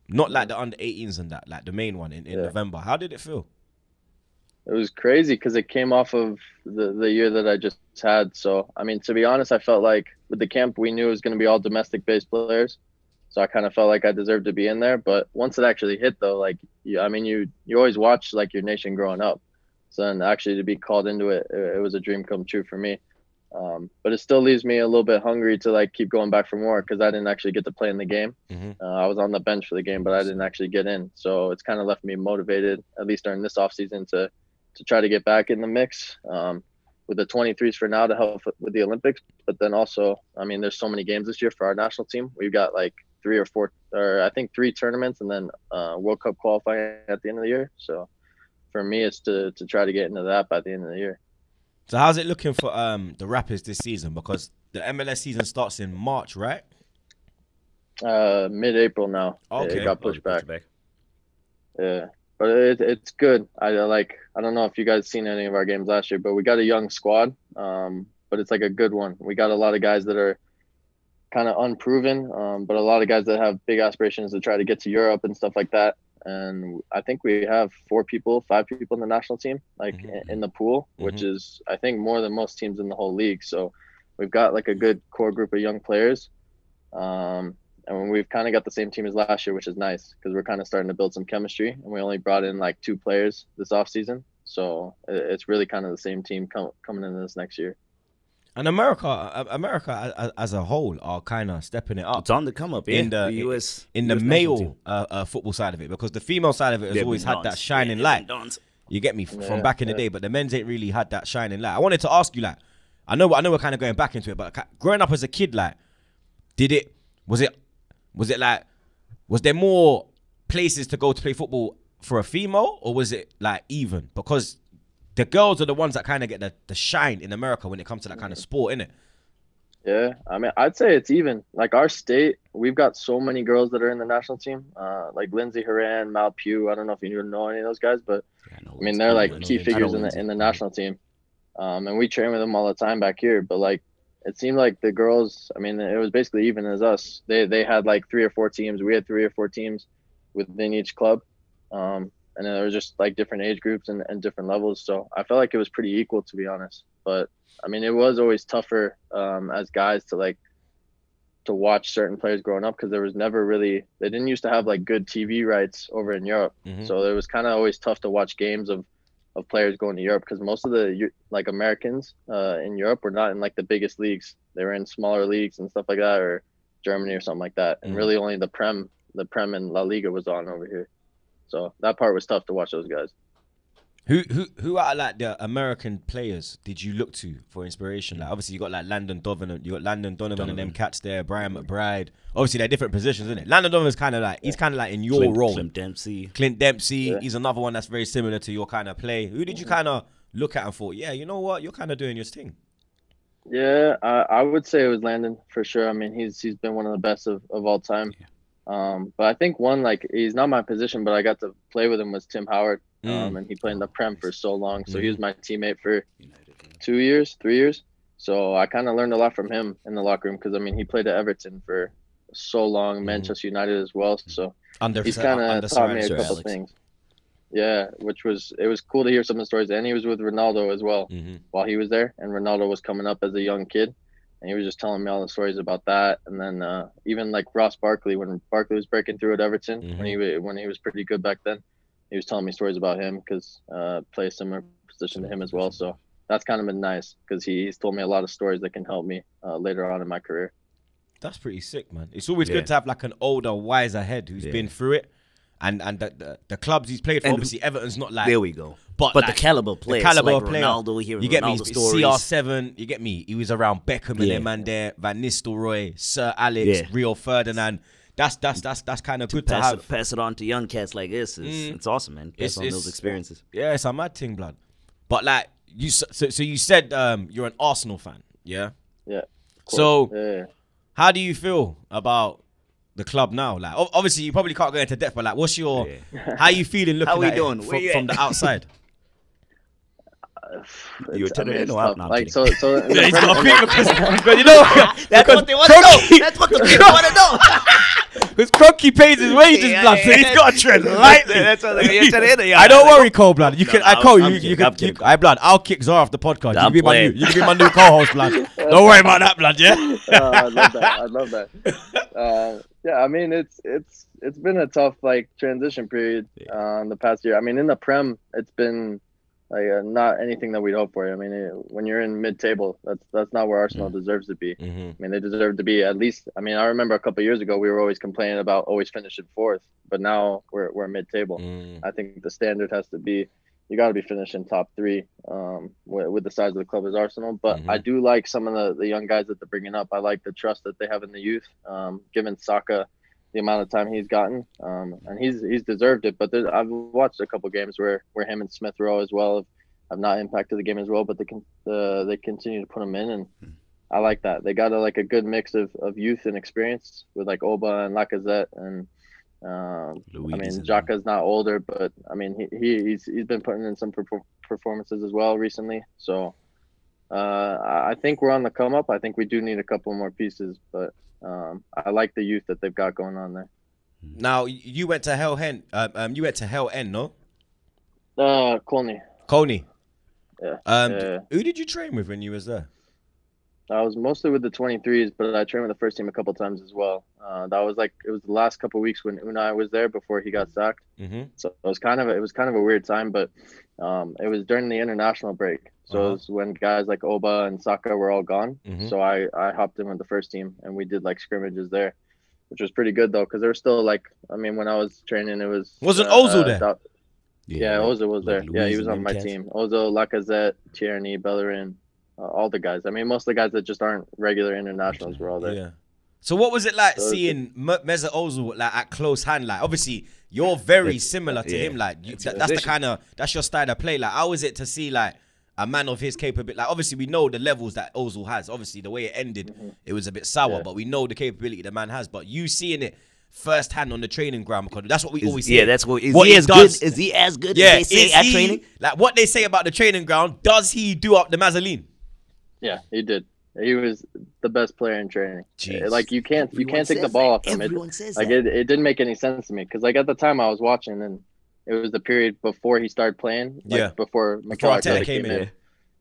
not like the under 18s and that, like the main one in, in Yeah. November, how did it feel? it was crazy because it came off of the the year that I just had. So I mean, to be honest, I felt like with the camp we knew it was going to be all domestic based players. So I kind of felt like I deserved to be in there. But once it actually hit, though, like you, I mean, you you always watch like your nation growing up. So then actually to be called into it, it, it was a dream come true for me. Um, but it still leaves me a little bit hungry to like keep going back for more because I didn't actually get to play in the game. Mhm. Uh, I was on the bench for the game, but I didn't actually get in. So it's kind of left me motivated, at least during this offseason, to to try to get back in the mix um, with the 23s for now to help with- with the Olympics. But then also, I mean, there's so many games this year for our national team. We've got like three or four, or I think three tournaments, and then uh, World Cup qualifying at the end of the year. So for me, it's to to try to get into that by the end of the year. So how's it looking for um the Rapids this season? Because the MLS season starts in March, right? Uh, mid-April now. Okay. It got pushed back. Yeah, but it, it's good. I I like. I don't know if you guys seen any of our games last year, but we got a young squad. Um, but it's like a good one. We got a lot of guys that are kind of unproven, um, but a lot of guys that have big aspirations to try to get to Europe and stuff like that. And I think we have four people, five people in the national team, like Mhm. in- the pool, which Mhm. is I think more than most teams in the whole league. So we've got like a good core group of young players. Um, and we've kind of got the same team as last year, which is nice because we're kind of starting to build some chemistry. And we only brought in like two players this off season, So it's really kind of the same team com- coming into this next year. And America, uh, America a- a- as a whole are kind of stepping it up It's on the come up. Yeah. in the, US in the US national male uh, uh, football side of it because the female side of it has They've always been had that shining Yeah, light. they've. You get me F- from back in the day, but the men's ain't really had that shining light. I wanted to ask you, like, I know, I know, we're kind of going back into it, but growing up as a kid, like, did it? Was it? Was it like? Was there more places to go to play football for a female, or was it like even? Because the girls are the ones that kind of get the, the shine in America when it comes to that kind of sport, innit? Yeah, I mean, I'd say it's even. Like our state, we've got so many girls that are in the national team. Uh, like Lindsay Horan, Mal Pugh. I don't know if you know any of those guys, but Yeah, know I mean, they're like key figures in the in the national team, um, and we train with them all the time back here. But like, it seemed like the girls. I mean, it was basically even as us. They they had like three or four teams. We had three or four teams within each club, um, and then there was just like different age groups and, and different levels. So I felt like it was pretty equal, to be honest. But I mean, it was always tougher um, as guys to like to watch certain players growing up because there was never really they didn't used to have like good TV rights over in Europe. Mhm. So it was kind of always tough to watch games of of players going to Europe because most of the like Americans uh, in Europe were not in like the biggest leagues. They were in smaller leagues and stuff like that, or Germany or something like that. And Mhm. really only the Prem, the Prem and La Liga was on over here. So that part was tough to watch those guys. Who who who are like the American players did you look to for inspiration? Like obviously you got like Landon Donovan, you got Landon Donovan, and them cats there, Brian McBride. Obviously they're different positions, isn't it? Landon Donovan's kind of like he's kind of like in your Clint, role. Clint Dempsey. Clint Dempsey, Yeah. he's another one that's very similar to your kind of play. Who did you mm-hmm. kind of look at and thought, yeah, you know what, you're kind of doing your thing? Yeah, I, I would say it was Landon for sure. I mean, he's he's been one of the best of, of all time. Um, but I think one like he's not my position, but I got to play with him was Tim Howard. Um, Mm. and he played in the Prem for so long, so Mm-hmm. he was my teammate for United, yeah. two years, three years. So I kind of learned a lot from him in the locker room because I mean he played at Everton for so long, Mhm. Manchester United as well. So Under he's kind of Sir taught me a Sir couple Alex. things. Yeah, which was it was cool to hear some of the stories, and he was with Ronaldo as well Mhm. while he was there, and Ronaldo was coming up as a young kid, and he was just telling me all the stories about that, and then uh, even like Ross Barkley when Barkley was breaking through at Everton when he when he was pretty good back then, he was telling me stories about him because uh, play a similar position to him as well. So that's kind of been nice because he, he's told me a lot of stories that can help me uh, later on in my career. That's pretty sick, man. It's always Yeah. good to have like an older, wiser head who's Yeah. been through it. And and the, the, the clubs he's played for, And- obviously Everton's not like There we go. But, But like, the caliber players, caliber like of player. Ronaldo, hearing You get me? Stories. CR7, you get me? He was around Beckham and Yeah. them man there, Van Nistelrooy, Sir Alex, Yeah. Rio Ferdinand. That's that's that's that's kind of good to pass have. it, pass it on to young cats like this. It's, Mm. it's awesome, man. Pass It's- on those experiences. Yeah, it's a mad thing, blood. But like you, so so you said um, you're an Arsenal fan, yeah. Yeah. So yeah. how do you feel about the club now? Like, obviously you probably can't go into depth, but like, what's your Yeah. how you feeling looking How we at doing? it from, from the outside? You were It's- I telling mean, me, it's no, I'm not like kidding. so, so in the Yeah, he's got a Premier- fever because, because you know That's what they want to know. That's what the people want to know. Because Kroenke pays his wages, Yeah, blood, so yeah, he's yeah. got to tread lightly. That's what they- you're telling me, yeah. I don't worry, Cole, blood. You No, can, no, I I'm- you, I'm you can, I'm you. I blood. I'll kick Zara off the podcast. You I'm can be my new, you can be my new co-host, blood. Don't worry about that, blood. Yeah. uh, I love that. I love that. Uh, yeah, I mean it's it's it's been a tough like transition period uh, in the past year. I mean, in the Prem, it's been like uh, not anything that we'd hope for. I mean, it, when you're in mid-table, that's that's not where Arsenal deserves to be. Mm-hmm. I mean, they deserve to be at least. I mean, I remember a couple years ago we were always complaining about always finishing fourth, but now we're we're mid-table. Mm. I think the standard has to be you got to be finishing top three um, with, with the size of the club as Arsenal. But Mhm. I do like some of the, the young guys that they're bringing up. I like the trust that they have in the youth, um, given Saka the amount of time he's gotten, um, and he's he's deserved it. But there, I've watched a couple games where where him and Smith Rowe as well have, have not impacted the game as well, but they can uh, they continue to put him in and. I like that. They got a, like a good mix of, of youth and experience with like Oba and Lacazette and um, I mean, Xhaka's not older, but I mean, he, he he's he's been putting in some perfor- performances as well recently. So Uh, I think we're on the come up. I think we do need a couple more pieces, but um, I like the youth that they've got going on there. Now you went to Hale End. Um, um, you went to Hale End, no? Uh, Colney. Coney. Yeah. Um, Yeah. who did you train with when you was there? I was mostly with the 23s, but I trained with the first team a couple times as well. Uh, that was like it was the last couple weeks when Unai was there before he got sacked. Mm-hmm. So it was kind of a, it was kind of a weird time, but um, it was during the international break. So Uh-huh. it was when guys like Oba and Saka were all gone. Mhm. So I I hopped in with the first team and we did like scrimmages there, which was pretty good though because there were still like I mean when I was training it was Wasn't Ozil there? Da- yeah, like- Ozil was there. like yeah, he was on my them cats. team. Ozil, Lacazette, Tierney, Bellerin, uh, all the guys. I mean, most of the guys that just aren't regular internationals were all there. Yeah. So what was it like So seeing M- Mesut Ozil like at close hand? Like obviously you're very similar to yeah, him. Like you, that, that's the kind of that's your style of play. Like how is it to see like a man of his capability? Like obviously we know the levels that Ozil has. Obviously the way it ended, it was a bit sour, Mm-hmm. Yeah. but we know the capability the man has. But you seeing it firsthand on the training ground because that's what we Is- always say. yeah, that's what. Is What he he as does. good? Is he as good yeah. as they say is at he- training? Like what they say about the training ground, does he do up the Mazzoline? Yeah, he did. He was the best player in training. Uh, Jeez. Like you can't you can't take the ball that. off him. It, Everyone says like that. it, it didn't make any sense to me because like at the time I was watching and it was the period before he started playing. Like, Yeah. Before Before McAllister Arteta came in.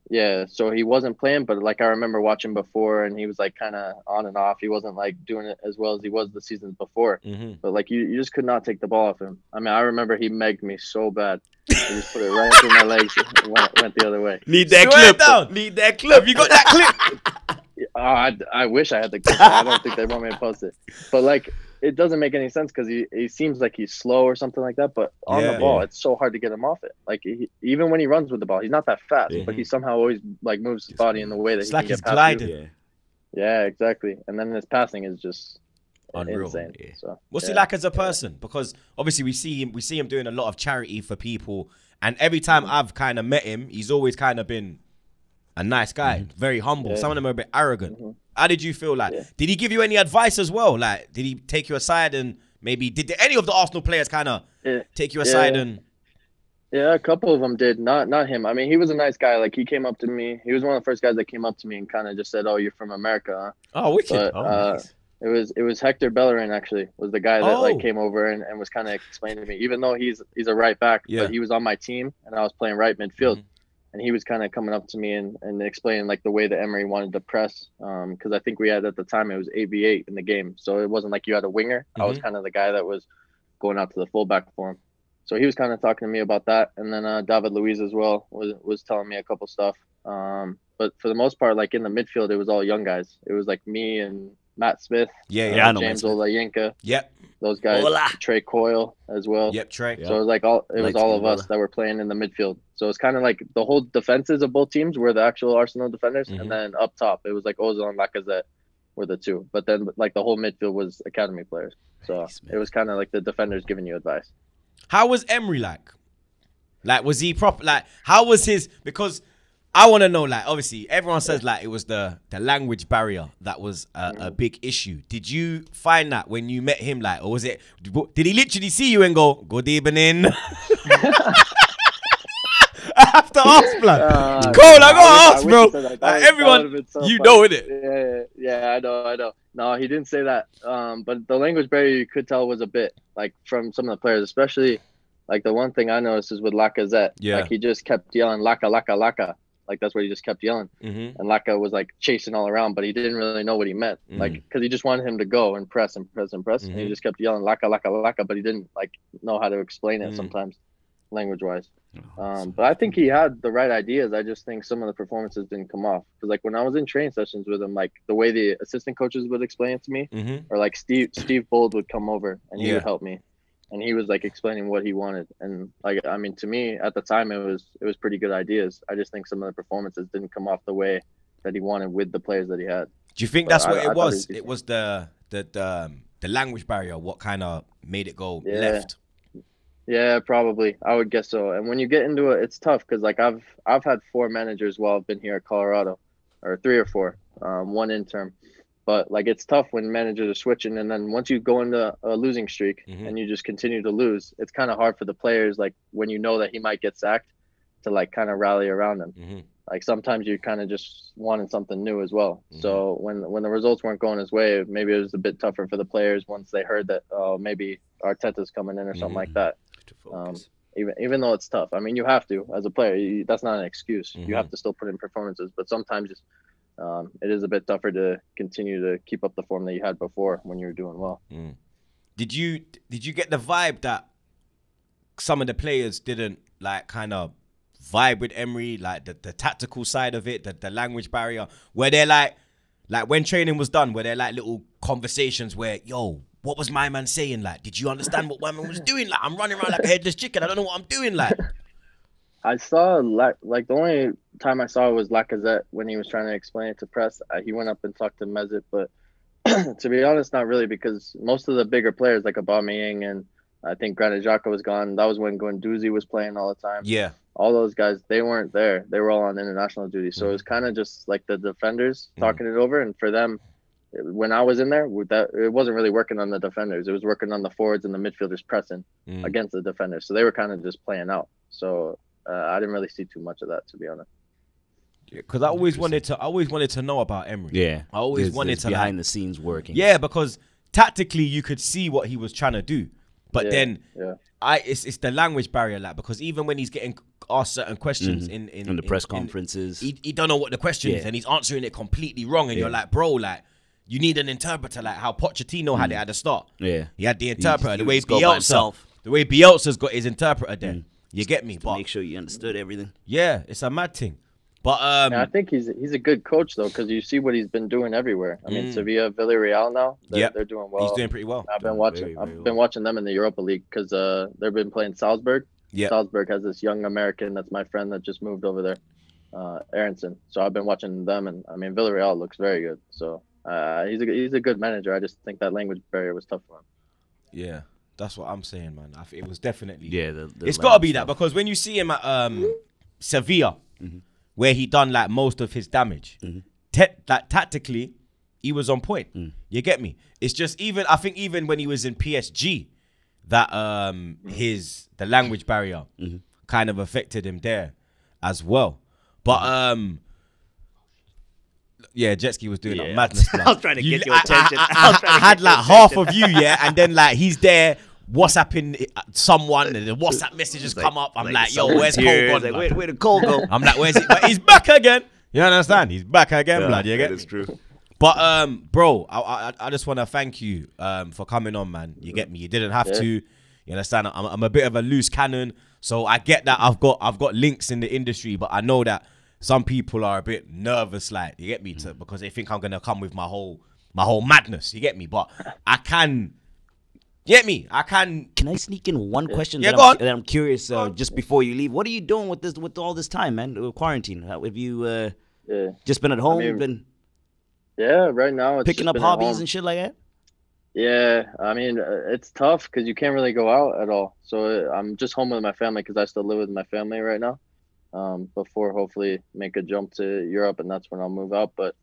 Yeah, so he wasn't playing, but like I remember watching before, and he was like kind of on and off. He wasn't like doing it as well as he was the seasons before. Mm-hmm. But like you, you just could not take the ball off him. I mean, I remember he megged me so bad. He just put it right through my legs and went, went the other way. Need that Swear clip. down. Need that clip. You got that clip? Oh, I, I wish I had the clip. I don't think they want me to post it. But like, it doesn't make any sense because he, he seems like he's slow or something like that. But on Yeah. the ball, Yeah. it's so hard to get him off it. Like he, even when he runs with the ball, he's not that fast, Yeah. but he somehow always like moves his body in the way that It's he like can he's get past gliding. you. Yeah. Yeah, exactly. And then his passing is just Unreal. insane. Yeah. So What's he like as a person? Because obviously we see him, we see him doing a lot of charity for people, and every time Mm-hmm. I've kind of met him, he's always kind of been a nice guy, very humble. Mm-hmm. Yeah. Some of them are a bit arrogant. Mhm. How did you feel? Like, Yeah. did he give you any advice as well? Like, did he take you aside and maybe did any of the Arsenal players kind of Yeah. take you aside Yeah. and Yeah, a couple of them did. Not not him. I mean, he was a nice guy. Like he came up to me. He was one of the first guys that came up to me and kind of just said, "Oh, you're from America." Huh? oh, wicked. But Oh, uh, nice. it was it was Hector Bellerin actually was the guy that Oh. like came over and, and was kind of explaining to me. Even though he's he's a right back, Yeah. but he was on my team and I was playing right midfield. Mhm. And he was kind of coming up to me and, and explaining like the way that Emery wanted to press, because I think we had at the time it was eight v eight in the game, so it wasn't like you had a winger. I was Mhm. kind of the guy that was going out to the fullback for him. So he was kind of talking to me about that, and then uh, David Luiz as well was was telling me a couple stuff. Um, but for the most part, like in the midfield, it was all young guys. It was like me and Matt Smith, yeah, uh, yeah, I know James Smith. Olayinka, yep, those guys, Ola. Trae Coyle as well. yep, Trae. Yeah. So it was like all it was Light all of us Ola. that were playing in the midfield. So it's kind of like the whole defenses of both teams were the actual Arsenal defenders, Mhm. and then up top it was like Ozil and Lacazette were the two. But then like the whole midfield was academy players. So Nice, it was kind of like the defenders giving you advice. How was Emery like? Like, was he proper? Like, how was his? Because I want to know. Like, obviously, everyone says like it was the the language barrier that was a, a big issue. Did you find that when you met him? Like, or was it? Did he literally see you and go, "Good evening"? I have to ask, blood. Uh, Cole, I gotta ask, bro. he said that. That Like, everyone- so you funny. know it. Yeah, yeah, I know, I know. No, he didn't say that. Um, but the language barrier you could tell was a bit like from some of the players, especially like the one thing I noticed is with Lacazette. Yeah. Like he just kept yelling Laka Laka Laka. Like that's what he just kept yelling. Mm-hmm. And Laka was like chasing all around, but he didn't really know what he meant. Mhm. Like because he just wanted him to go and press and press and press, and Mhm. he just kept yelling Laka Laka Laka, but he didn't like know how to explain it Mhm. sometimes, language wise. Oh, Um, but I think he had the right ideas. I just think some of the performances didn't come off. Because like when I was in training sessions with him, like the way the assistant coaches would explain it to me, Mm-hmm. or like Steve Steve Bould would come over and he Yeah. would help me, and he was like explaining what he wanted. And like I mean, to me at the time it was it was pretty good ideas. I just think some of the performances didn't come off the way that he wanted with the players that he had. Do you think But that's what I it it was It was the the the, um, the language barrier. What kind of made it go Yeah. left? Yeah, probably. I would guess so. And when you get into it, it's tough because like I've I've had four managers while I've been here at Colorado, or three or four, um, one intern. But like it's tough when managers are switching, and then once you go into a losing streak Mhm. and you just continue to lose, it's kind of hard for the players. Like when you know that he might get sacked, to like kind of rally around him. Mm-hmm. like sometimes you kind of just wanted something new as well. Mm-hmm. So when when the results weren't going his way, maybe it was a bit tougher for the players once they heard that oh maybe Arteta's coming in or something like Mhm. that. Focus. Even even though it's tough, I mean you have to as a player. You, that's not an excuse. You have to still put in performances, but sometimes just um, it is a bit tougher to continue to keep up the form that you had before when you were doing well. Did you did you get the vibe that some of the players didn't like kind of vibe with Emery, like the, the tactical side of it, the, the language barrier, where they're like like when training was done, where they're like little conversations where, yo, what was my man saying? Like, did you understand what my man was doing? Like, I'm running around like a headless chicken. I don't know what I'm doing. Like, I saw like like the only time I saw it was Lacazette when he was trying to explain it to press. Uh, he went up and talked to Mesut, but to be honest, not really because most of the bigger players like Aubameyang and I think Granit Xhaka was gone. That was when Guendouzi was playing all the time. yeah, All those guys, they weren't there. They were all on international duty. So it was kind of just like the defenders Mhm. talking it over, and for them, when I was in there, that it wasn't really working on the defenders. It was working on the forwards and the midfielders pressing Mm. against the defenders. So they were kind of just playing out. So uh, I didn't really see too much of that, to be honest. Because I always wanted to, I always wanted to know about Emery. yeah. I always There's- wanted there's to, like- behind the scenes working. Yeah, because tactically you could see what he was trying to do, but Yeah, then yeah. I it's it's the language barrier, like because even when he's getting asked certain questions in in, in Mm-hmm. the press in- conferences. he, he don't know what the question is and he's answering it completely wrong, and you're like, bro, like you need an interpreter, like how Pochettino had it at the start. yeah. He had the interpreter, he the way just go Bielsa, himself. the way Bielsa's got his interpreter there. You get me? To But make sure you understood everything. yeah, it's a mad thing. But um, And I think he's he's a good coach though, because you see what he's been doing everywhere. I mean, Mm. Sevilla, Villarreal now, they're, Yep. they're doing well. he's doing pretty well. I've been watching. very, very I've well. been watching them in the Europa League because uh, they've been playing Salzburg. Yeah. Salzburg has this young American that's my friend that just moved over there, uh, Aaronson. So I've been watching them, and I mean Villarreal looks very good. So uh, he's a he's a good manager. I just think that language barrier was tough for him. Yeah, that's what I'm saying, man. I, th- it was definitely Yeah. The, the it's got to be language that because when you see him at um, Sevilla, Mm-hmm. Where he done like most of his damage, te- like tactically, he was on point. Mm. You get me? It's just even I think even when he was in PSG, that um his the language barrier Mm-hmm. kind of affected him there as well. But um. Yeah, Jetski was doing Yeah. like madness. I was trying to You- get your I- I- attention. I, I I had like half of you, yeah, and then like he's there WhatsApping uh, someone, and the WhatsApp messages come up. I'm like, yo, where's Cole gone? It's Like, where, where did Cole go? I'm like, where's he? But he's back again. You understand? He's back again, blood. You get me? true. But um, bro, I I, I just want to thank you um for coming on, man. You get me? You didn't have Yeah. to. You understand? I'm, I'm a bit of a loose cannon, so I get that. I've got I've got links in the industry, but I know that some people are a bit nervous, like you get me, to, because they think I'm gonna come with my whole my whole madness. You get me? But I can. You Get me? I can't. Can I sneak in one question Yeah, that, go I'm, on. that I'm curious uh, just before you leave? What are you doing with this with all this time, man? Uh, Quarantine? Have you uh, Yeah, just been at home, mean, been yeah. Right now, it's picking up hobbies and shit like that? Yeah, I mean uh, it's tough because you can't really go out at all. So uh, I'm just home with my family because I still live with my family right now. Um, before hopefully make a jump to Europe and that's when I'll move out. But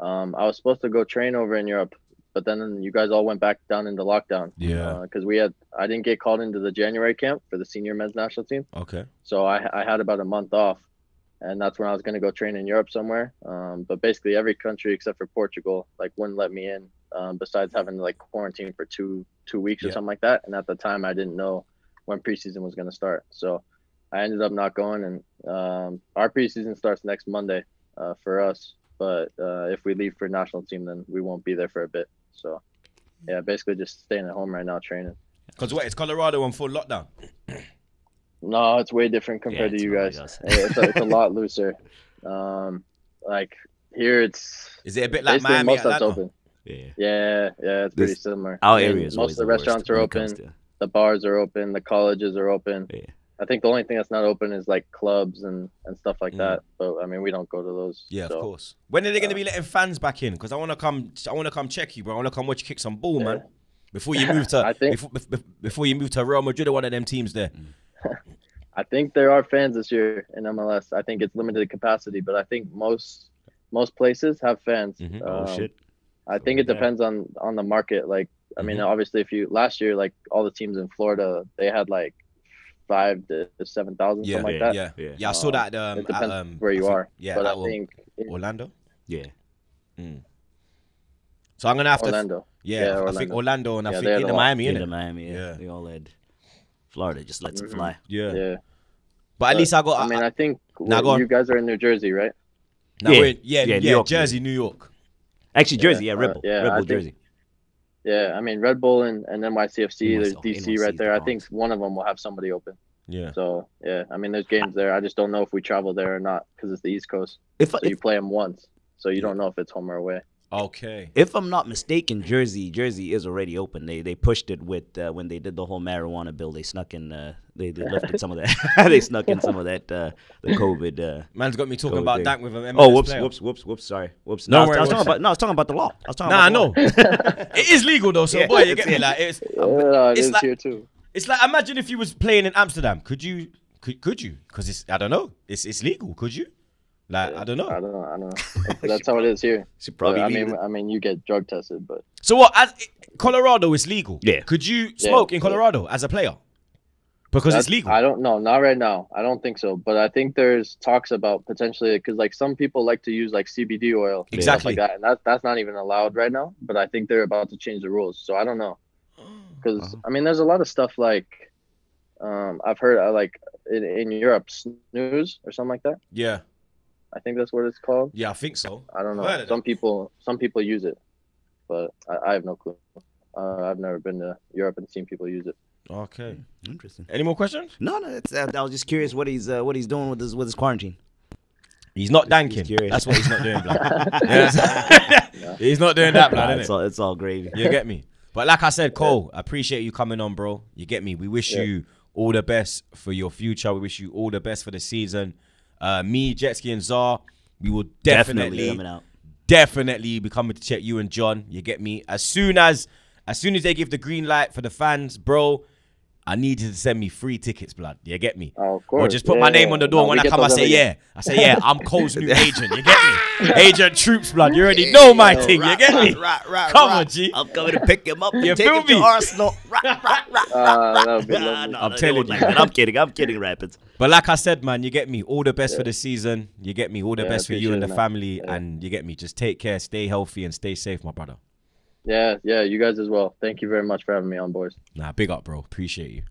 um, I was supposed to go train over in Europe, but then you guys all went back down into lockdown. Yeah. Because we had I didn't get called into the January camp for the senior men's national team. Okay. So I, I had about a month off, and that's when I was going to go train in Europe somewhere. Um, but basically, every country except for Portugal like wouldn't let me in. Um, besides having to like quarantine for two two weeks or Yeah. something like that. And at the time, I didn't know when preseason was going to start. So I ended up not going. And um, our preseason starts next Monday uh, for us. But uh, if we leave for national team, then we won't be there for a bit. So yeah, basically just staying at home right now training. Because what? It's Colorado on full lockdown. No, it's way different compared it's to you not guys. it's, a, it's a lot looser. Um, like here, it's Is it a bit like Miami, most stuff's Atlanta? open. Yeah. Yeah, yeah, it's pretty This- similar. Our I area is most of the the restaurants are open, comes to- the bars are open, the colleges are open. Yeah. I think the only thing that's not open is like clubs and and stuff like Mm. that. But I mean, we don't go to those. Yeah, so, of course. When are they going to be letting fans back in? Because I want to come. I want to come check you, bro. I want to come watch you kick some ball, Yeah. man. Before you move to, I think- before, before you move to Real Madrid or one of them teams there. I think there are fans this year in MLS. I think it's limited capacity, but I think most most places have fans. Mhm. Oh Um, shit. I So, think it yeah. depends on on the market. Like, I mean, Mhm. obviously, if you last year, like all the teams in Florida, they had like five to seven thousand, Yeah, something like that. yeah, Yeah. yeah. I saw Um, that. Um, it depends at, um, where you think- are. Yeah, but I Or- think Orlando. Yeah. So I'm gonna have to. Orlando. yeah, Yeah, I think Orlando. Orlando and I think they in the. Miami, In the Miami, yeah. Yeah. They all had Florida just lets Mhm. them fly. Yeah. Yeah. But at But, least I got. I mean, I think Nah, what- go on. you guys are in New Jersey, right? now Yeah. we're in- yeah, Yeah, yeah, New York, Jersey, New York. Actually, Jersey, yeah, Red Bull, yeah, Red I Bull, think- Jersey. Yeah, I mean Red Bull and, and NYCFC. There's DC is right the there. I think one of them will have somebody open. Yeah. So yeah, I mean there's games there. I just don't know if we travel there or not because it's the East Coast. If, So if you play them once, so you don't know if it's home or away. Okay. if I'm not mistaken, Jersey, Jersey is already open. They they pushed it with uh, when they did the whole marijuana bill. They snuck in, uh, they they lifted some of that. they snuck in some of that uh, the COVID. Uh, Man's got me talking Go about there. Dank with an MLS oh, whoops, player. whoops, whoops, whoops. Sorry, whoops. No No, I was, I was talking about no, I was talking about the law. I was talking Nah, I about know. it is legal though, so Yeah, boy, you it's- get me. Like it's, Yeah, it it's is like- here too. it's like imagine if you was playing in Amsterdam. Could you? Could, could you? Because it's I don't know. It's it's legal. Could you? Like I don't know. I don't know. I don't know. That's, that's how it is here. Should But, I mean. I mean, you get drug tested, but So what? As Colorado is legal. Yeah. Could you Yeah, smoke in yeah. Colorado as a player? Because it's legal. I don't know, not right now. I don't think so, but I think there's talks about potentially because like some people like to use like CBD oil, Exactly. like that, and that's that's not even allowed right now. But I think they're about to change the rules, so I don't know. Because Uh-huh. I mean, there's a lot of stuff like um, I've heard uh, like in, in Europe, snooze or something like that. yeah. I think that's what it's called. Yeah, I think so. I don't I've know. Some people some people use it, but I, I have no clue. Uh, I've never been to Europe and seen people use it. Okay. Interesting. Any more questions? No, no. It's, uh, I was just curious what he's uh, what he's doing with his with his quarantine. He's not Just- just danking. curious. That's what he's not doing, blood. Yeah. he's not doing that, blood, Nah, innit? it's all it's all gravy. You get me? But like I said, Cole, I appreciate you coming on, bro. You get me? We wish Yeah. you all the best for your future. We wish you all the best for the season. Uh, me, Jetski, and Zah, we will definitely, Definitely coming out. definitely be coming to check you and John. You get me? As soon as, as soon as they give the green light for the fans, bro, I need you to send me free tickets, blood. You get me? Oh, of course. Or just put Yeah, my name yeah. on the door. No, when I come, I say, yeah. I say, yeah, I'm Cole's new agent. You get me? Agent Troopz, blood. You already know my thing. You get me? Right, right, Come on, G. I'm coming to pick him up. You feel me? Arsenal. Uh, that Nah, I'm telling you. like. I'm kidding. I'm kidding, Rapids. But like I said, man, you get me. All the best for the season. You get me. All the Yeah, best for you and the appreciate it, man. family. And you get me. Just take care, stay healthy, and stay safe, my brother. Yeah, yeah, you guys as well. Thank you very much for having me on, boys. Nah, big up, bro. Appreciate you.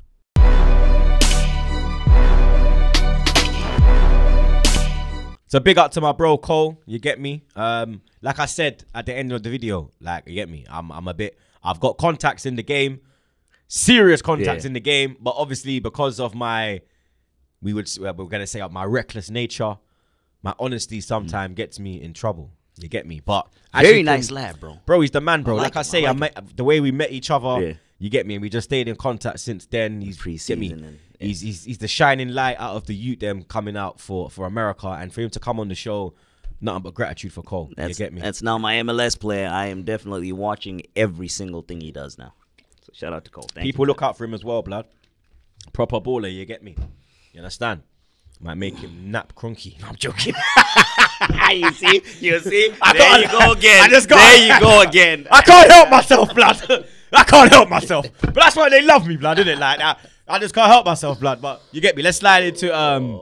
So big up to my bro Cole. You get me? Um, like I said at the end of the video, like you get me. I'm I'm a bit. I've got contacts in the game, serious contacts Yeah. in the game, but obviously because of my, we would we're gonna say uh, my reckless nature, my honesty sometimes gets me in trouble. You get me? But Very can- nice lad, bro. Bro, he's the man, bro. I like, like I say, I I, like met the way we met each other. Yeah. You get me, and we just stayed in contact since then. He's get me. He's, he's he's the shining light out of the youth them coming out for for America, and for him to come on the show, nothing but gratitude for Cole. That's, you get me? That's now my MLS player. I am definitely watching every single thing he does now. So shout out to Cole. Thank People you. look out for him as well, blood. Proper baller, you get me? You understand? Might make him nap Kroenke. No, I'm joking. you see, you see. I there you go again. I just got- There you go again. I can't help myself, blood. I can't help myself. But that's why they love me, blood, isn't it? Like that. I just can't help myself, blood. But you get me. Let's slide into um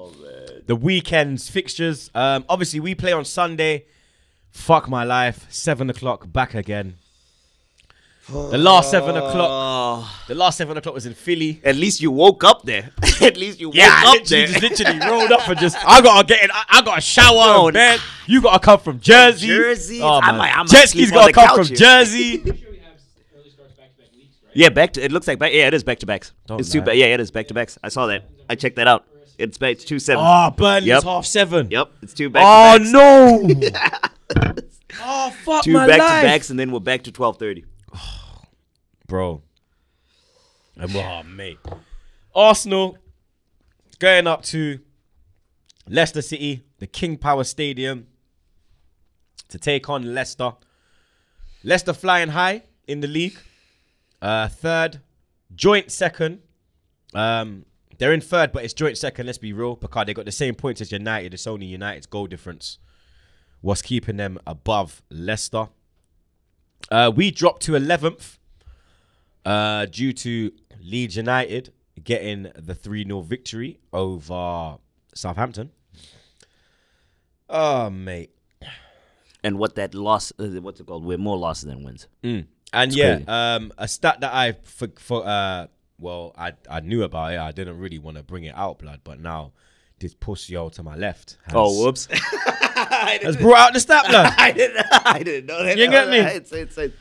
the weekend's fixtures. Um, obviously we play on Sunday. Fuck my life. Seven o'clock back again. The last seven o'clock. Oh, The last seven o'clock was in Philly. at least you woke up there. at least you woke Yeah, I up literally, there. just literally rolled up and just. I gotta get in. I, I gotta shower Oh, bed. You gotta come from Jersey. Jersey? Oh, I man. might- I might Jet sleep ski's on gotta come from here. Jersey. Pretty sure we have s- early starts back to back weeks, right? Yeah, back to it looks like back. Yeah, it is back to backs. Don't It's two. lie. Ba- yeah, it is back to backs. I saw that. I checked that out. It's back. It's two seven. Oh, Burnley's Yep. half seven. Yep, it's two back. Oh no! oh fuck Two my back life. to backs, and then we're back to twelve thirty. Bro. And oh mate, Arsenal going up to Leicester City, the King Power Stadium, to take on Leicester. Leicester flying high in the league, uh, third, joint second. Um, they're in third, but it's joint second. Let's be real, because they got the same points as United. It's only United's goal difference what's keeping them above Leicester. Uh, we dropped to 11th uh, due to Leeds United getting the 3 0 victory over Southampton. Oh, mate. And what that loss, uh, what's it called? We're more losses than wins. Mm. And It's yeah, crazy. um, a stat that I for, for uh, well, I I knew about it. I didn't really want to bring it out, blood, but now this pussy old to my left has, Oh, whoops. Has brought out the stat, blood. I didn't. I didn't know that. You get me? It's, it's, it's,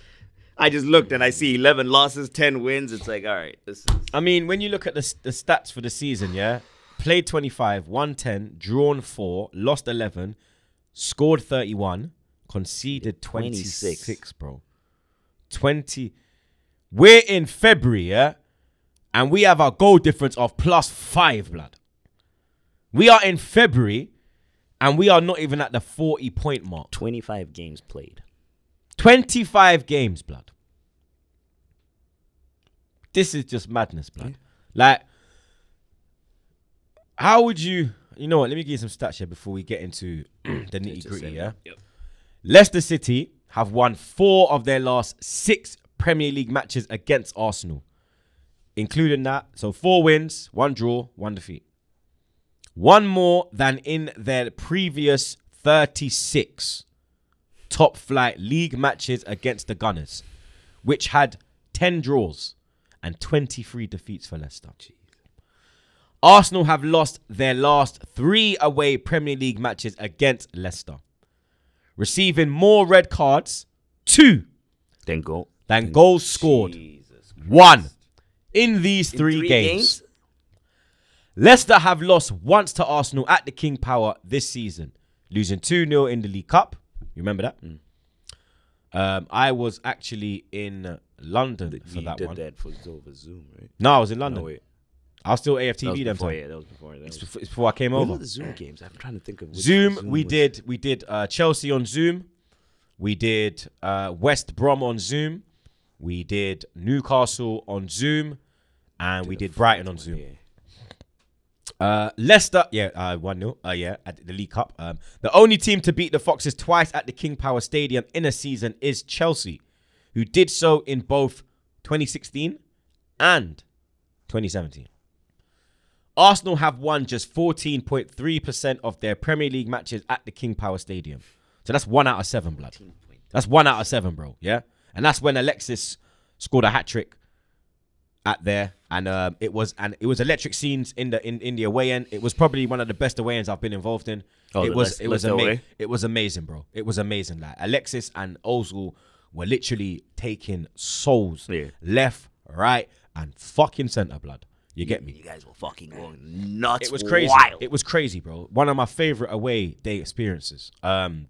I just looked and I see 11 losses, 10 wins. It's like, all right, this is. I mean, when you look at the, the stats for the season, yeah, played 25, won 10, drawn 4, lost 11, scored 31, conceded 26, 26. bro. 20. We're in February, yeah, and we have a goal difference of plus 5, blood. We are in February, and we are not even at the 40 point mark. 25 games played. 25 games, blood. This is just madness, blood. Like, how would you, you know what? Let me give you some stats here before we get into the nitty gritty, yeah? Yep. Leicester City have won four of their last six Premier League matches against Arsenal, including that. So, four wins, one draw, one defeat. One more than in their previous 36 top flight league matches against the Gunners, which had 10 draws and 23 defeats for Leicester. Arsenal have lost their last three away Premier League matches against Leicester, receiving more red cards, two, Then go. than goals scored, one, in these In three, games. Leicester have lost once to Arsenal at the King Power this season, losing 2 0 in the League Cup. You remember that? Um, I was actually in London for you that did one. that for over Zoom, right? No, I was in London. No, wait. I was still That was AFTV them before, time. yeah, that was before. That was It's before, it's before I came When over. the Zoom games? I'm trying to think of which Zoom, we was- did we did uh, Chelsea on Zoom. We did uh, West Brom on Zoom. We did Newcastle on Zoom, and we did Brighton on Zoom. Yeah. Uh, Leicester, yeah, uh, 1 0, uh, yeah, at the League Cup. Um, the only team to beat the Foxes twice at the King Power Stadium in a season is Chelsea, who did so in both 2016 and 2017. Arsenal have won just 14.3% of their Premier League matches at the King Power Stadium. So that's one out of seven, blood. That's one out of seven, bro. Yeah, and that's when Alexis scored a hat trick at there, and um, it was and it was electric scenes in the in, in the away end. It was probably one of the best away ends I've been involved in. Oh, it was Leic- it was amazing. It was amazing, bro. It was amazing. Like Alexis and Ozil were literally taking souls Yeah. left, right, and fucking center blood. You get me? You guys were fucking going nuts. It was crazy. Wild. It was crazy, bro. One of my favorite away day experiences. Um,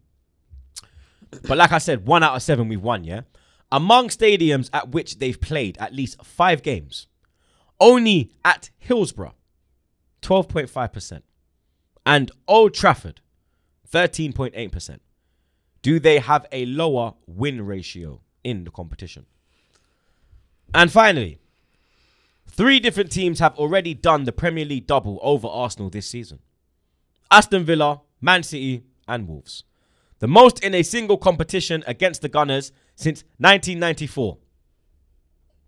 but like I said, one out of seven we've won. Yeah, among stadiums at which they've played at least five games, only at Hillsborough, twelve point five percent, and Old Trafford, thirteen point eight percent. Do they have a lower win ratio in the competition? And finally, Three different teams have already done the Premier League double over Arsenal this season Aston Villa, Man City, and Wolves. The most in a single competition against the Gunners since 1994,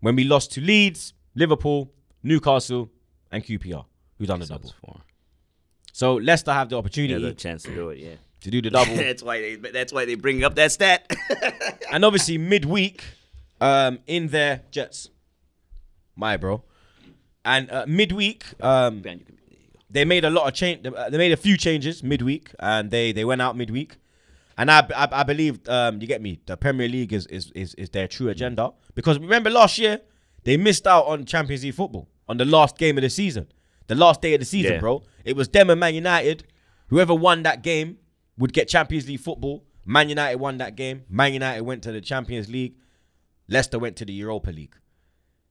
when we lost to Leeds, Liverpool, Newcastle, and QPR, who done the double. So Leicester have the Yeah, opportunity the chance to do it. Yeah. to do the double. that's why they. That's why they bring up that stat. and obviously midweek um in their jets my bro and uh, midweek um they made a lot of change they made a few changes midweek and they they went out midweek and I, I, I believe um, you get me the Premier League is, is is is their true agenda. Because remember last year they missed out on Champions League football on the last game of the season. The last day of the season Yeah. bro. It was them and Man United. Whoever won that game would get Champions League football. Man United won that game. Man United went to the Champions League. Leicester went to the Europa League.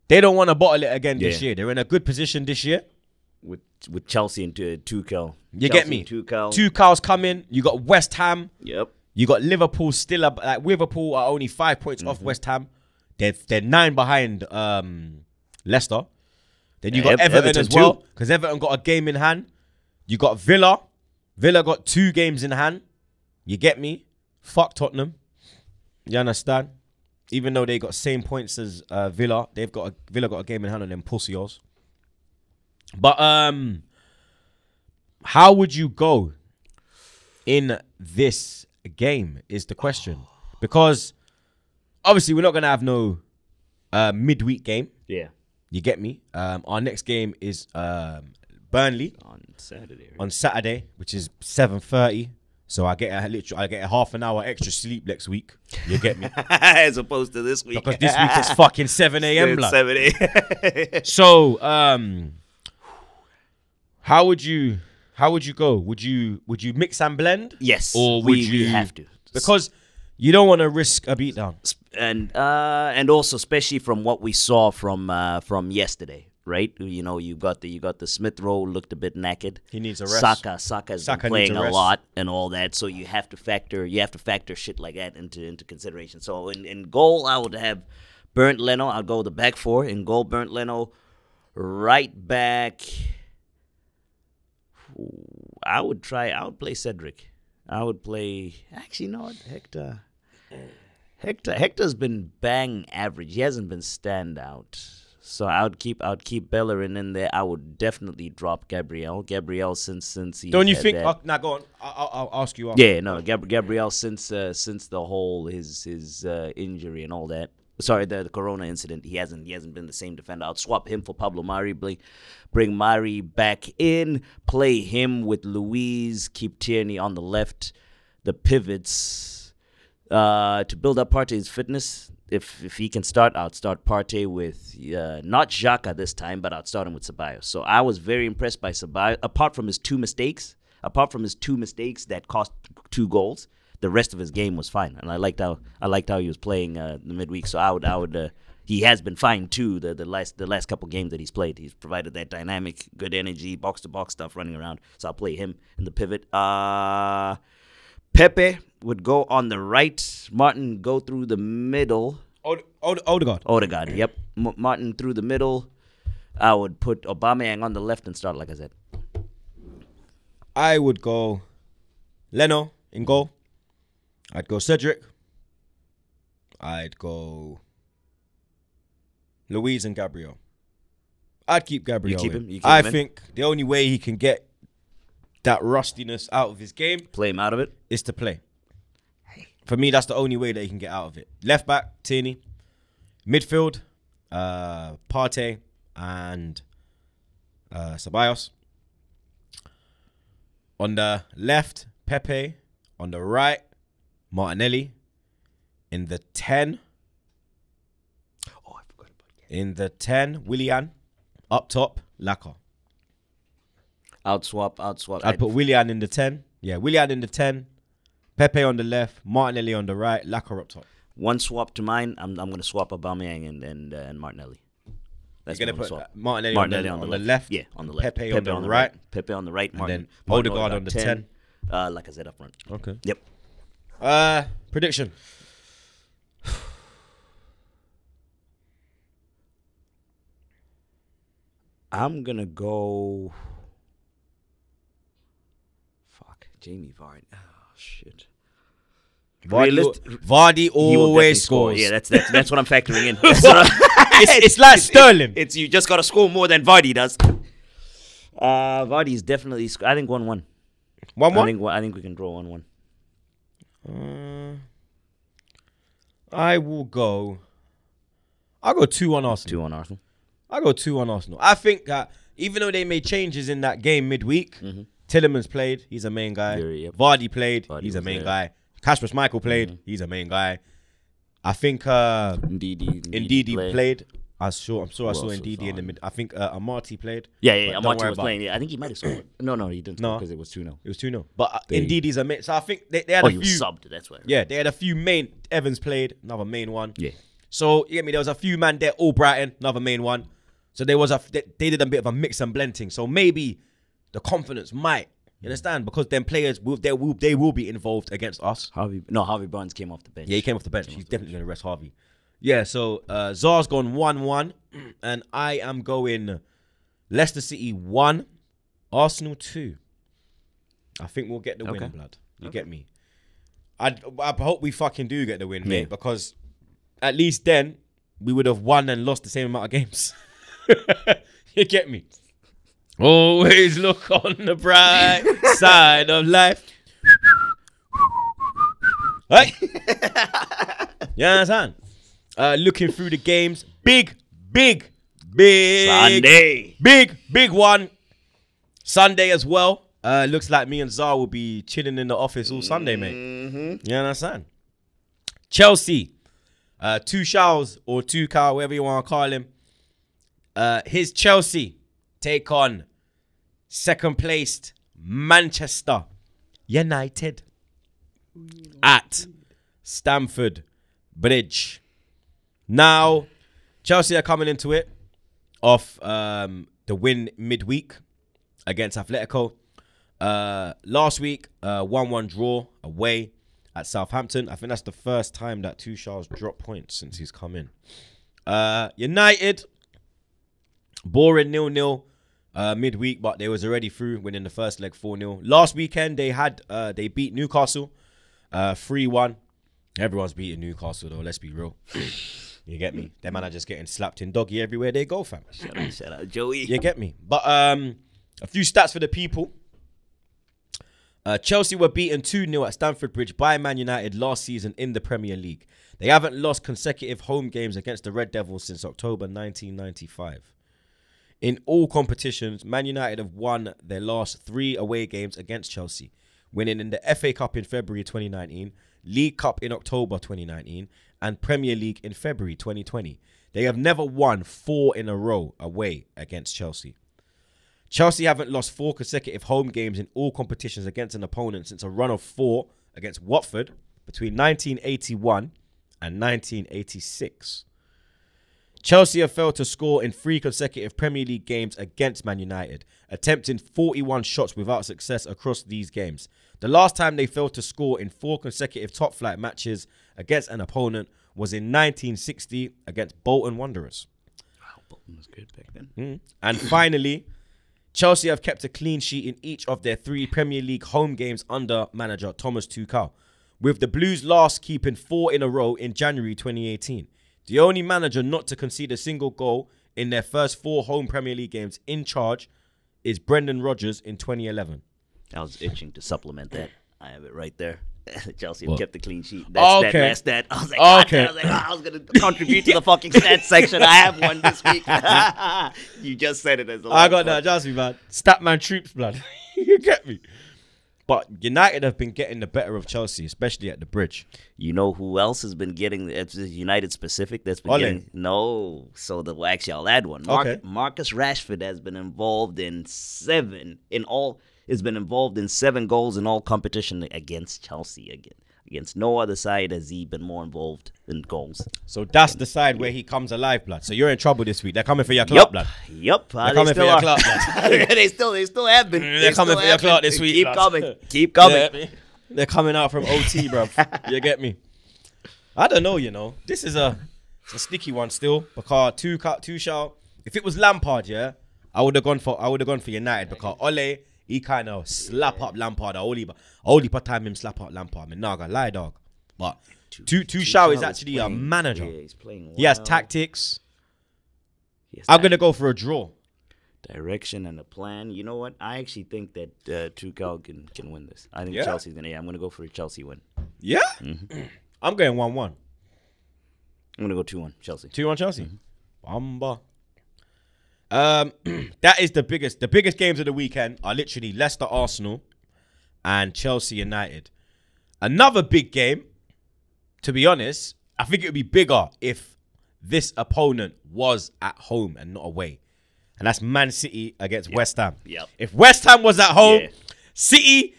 They don't want to bottle it again this year. They're in a good position this year. With with Chelsea and uh, Tuchel. you Chelsea get me Tuchel. two cows coming. You got West Ham. Yep. You got Liverpool still up. Like Liverpool are only five points Mm-hmm. off West Ham. They're they're nine behind um, Leicester. Then you Yeah, got Ev- Everton, Everton as well because Everton got a game in hand. You got Villa. Villa got two games in hand. You get me? Fuck Tottenham. You understand? Even though they got same points as uh, Villa, they've got a, Villa got a game in hand on them pussios. But um, how would you go in this game? Is the question because obviously we're not gonna have no uh, midweek game. Yeah. You get me? Um, our next game is um, Burnley On Saturday. on Saturday, which is seven thirty. So I get a literally, I get a half an hour extra sleep next week. You get me? As opposed to this week. Because this week is fucking seven a.m. 7 a.m. So, um, how would you how would you go? Would you would you mix and blend? yes. Or would we, you we have to. because you don't want to risk a beatdown. and uh, and also especially from what we saw from uh, from yesterday, right? You know, you got the you got the Smith Rowe looked a bit naked. He needs a rest. Saka Saka's Saka been playing a a, lot and all that, so you have to factor you have to factor shit like that into into consideration. So in, in goal, I would have Bernd Leno. I'll go the back four in goal. Bernd Leno, right back. I would try. I would play Cedric. I would play. Actually, not Hector. Hector Hector's been bang average. He hasn't been standout. So I would keep I would keep Bellerin in there. I would definitely drop Gabriel. Gabriel since since he Don't you think? Now go on. I'll, I'll I'll ask you. Yeah, no, Gab- Gabriel since uh, since the whole his his uh, injury and all that. Sorry, the, the Corona incident. He hasn't he hasn't been the same defender. I'll swap him for Pablo Mari. Bring, bring Mari back in. Play him with Luiz. Keep Tierney on the left. The pivots uh, to build up Partey's fitness. If if he can start, I'd start Partey with uh, not Xhaka this time, but I'd start him with Ceballos. So I was very impressed by Ceballos. Apart from his two mistakes, apart from his two mistakes that cost two goals, the rest of his game was fine, and I liked how I liked how he was playing uh, the midweek. So I would I would uh, he has been fine too. The the last the last couple games that he's played, he's provided that dynamic, good energy, box to box stuff running around. So I'll play him in the pivot. Uh Pepe would go on the right. Martin go through the middle. Ode- Ode- Odegaard. Odegaard, yep. M- Martin through the middle. I would put Aubameyang on the left and start like I said. I would go Leno in goal. I'd go Cedric. I'd go Luiz and Gabriel. I'd keep Gabriel. keep him? You keep I him think the only way he can get that rustiness out of his game Play him out of it. is to play. For me, that's the only way that he can get out of it. Left back, Tierney. Midfield, uh, Partey and uh, Ceballos. On the left, Pepe. On the right, Martinelli. In the 10, Oh, I forgot about in the 10, Willian. Up top, Laca. Out swap, out swap. I'd put Willian in the 10. Yeah, Willian in the 10. Pepe on the left, Martinelli on the right, Laca up top. one swap to mine. I'm I'm gonna swap Aubameyang and and, uh, and Martinelli. That's You're gonna put swap. uh, Martinelli, Martinelli on, the, on the left. Yeah, on the left. Pepe, on the right. Pepe on the right. Martin, then Martin Odegaard on the 10. Uh, like I said up front. Okay. Yep. Uh, prediction. I'm gonna go. Fuck, Jamie Vardy. Oh shit. Vardy, Realist- Vardy He will always score. scores. Yeah, that's that's, that's what I'm factoring in. That's what I- it's, it's like Sterling. It's you just gotta score more than Vardy does. Uh, Vardy's definitely. Sc- I think one one. one I one. think I think we can draw one one. Uh, I will go. I'll go two on Arsenal. Two on Arsenal. I'll go two on Arsenal. I think that even though they made changes in that game midweek, Tielemans played. He's a main guy. Yep. Vardy played. Vardy he's a main there. guy. Kasper Schmeichel played. He's a main guy. I think uh, Ndidi. Ndidi played. I saw. I'm sure I saw Ndidi in the mid. I think uh, Amartey played. Yeah, yeah. Yeah Amartey was playing. Yeah, I think he might have scored. No, no, he didn't. No. because it was two 0 It was 2 0. But uh, They- Ndidi a main. So I think they, they had Oh, a few. subbed. That's why. Yeah, they had a few main. Evans played, another main one. Yeah. So you get me. There was a few man there. Albrighton, another main one. So there was a. They, they did a bit of a mix and blending. So maybe the confidence might. You understand? Because then players will they will they will be involved against us. Harvey. No, Harvey Barnes came off the bench. Yeah, he came off the bench. He's definitely going to rest Harvey. Yeah, so uh, Zah's gone 1 1, and I am going Leicester City 1, Arsenal 2. I think we'll get the Okay. win, blood. You get me? I, I hope we fucking do get the win, Yeah. mate, because at least then we would have won and lost the same amount of games. you get me? Always look on the bright side of life. Right? you understand? Uh, looking through the games. Big, big, big. Sunday. Big, big one. Sunday as well. Uh, looks like me and Zah will be chilling in the office all Sunday, mate. Mm-hmm. You understand? Chelsea. Uh, two Shells or two Cow, whatever you want to call him. Uh, his Chelsea take on second placed Manchester United at Stamford Bridge. Now, Chelsea are coming into it off um, the win midweek against Atletico. Uh, last week, uh, 1 1 draw away at Southampton. I think that's the first time that Tuchel's dropped points since he's come in. Uh, United, boring nil nil uh, midweek, but they was already through winning the first leg 4 0. Last weekend, they had uh, they beat Newcastle uh, 3 1. Everyone's beating Newcastle, though, let's be real. You get me? Their man are just getting slapped in doggy everywhere they go, fam. Shout out, shout out Joey. You get me? But um, a few stats for the people. Uh, Chelsea were beaten 2 0 at Stamford Bridge by Man United last season in the Premier League. They haven't lost consecutive home games against the Red Devils since October 1995. In all competitions, Man United have won their last three away games against Chelsea, winning in the FA Cup in February 2019, League Cup in October 2019, and Premier League in February 2020. They have never won four in a row away against Chelsea. Chelsea haven't lost four consecutive home games in all competitions against an opponent since a run of four against Watford between 1981 and 1986. Chelsea have failed to score in three consecutive Premier League games against Man United, attempting 41 shots without success across these games. The last time they failed to score in four consecutive top flight matches against an opponent was in 1960 against Bolton Wanderers. Wow, Bolton was good back then. Mm. And finally, Chelsea have kept a clean sheet in each of their three Premier League home games under manager Thomas Tuchel, with the Blues last keeping four in a row in January 2018. The only manager not to concede a single goal in their first four home Premier League games in charge is Brendan Rodgers in 2011. I was itching to supplement that. I have it right there. Chelsea have What? kept the clean sheet. That's Okay. that. That's that. I was like, God Okay. I was, like, oh, I was gonna contribute to the fucking stats section. I have one this week. you just said it as the I got that, me, man. Statman Troopz, blood. you get me? But United have been getting the better of Chelsea, especially at the bridge. You know who else has been getting it's United specific that's been Ole. getting no. So the well, actually I'll add one. Mark, Okay. Marcus Rashford has been involved in seven in all has been involved in seven goals in all competition against Chelsea again. Against no other side has he been more involved in goals. So that's the side where he comes alive, blood. So you're in trouble this week. They're coming for your club, Yup. blood. Uh, They're they coming for your are. blood. they still they still have been. They're They coming for your been. this week, Keep lads. coming. Keep coming. Yeah, They're coming out from OT, bro. you get me? I don't know, you know. This is a, it's a sticky one still because two cut two shall. If it was Lampard, yeah, I would have gone for I would have gone for United because Ole he kind of slap up Lampard. I only only per time him slap up Lampard. Nah, I got lie dog. But two two shall is Tuchel actually a manager. Yeah, he's playing. He has tactics. He has I'm gonna go for a draw. direction and a plan. You know what? I actually think that uh, Tuchel can can win this. I think Yeah? Chelsea's gonna. Yeah, I'm gonna go for a Chelsea win. Yeah, Mm-hmm. I'm going one one. I'm gonna go two one Chelsea. 2 1 Chelsea. Bamba. Um, that is the biggest. The biggest games of the weekend are literally Leicester, Arsenal, and Chelsea United. Another big game. To be honest, I think it would be bigger if this opponent was at home and not away, and that's Man City against West Ham. Yep. If West Ham was at home, Yeah. City.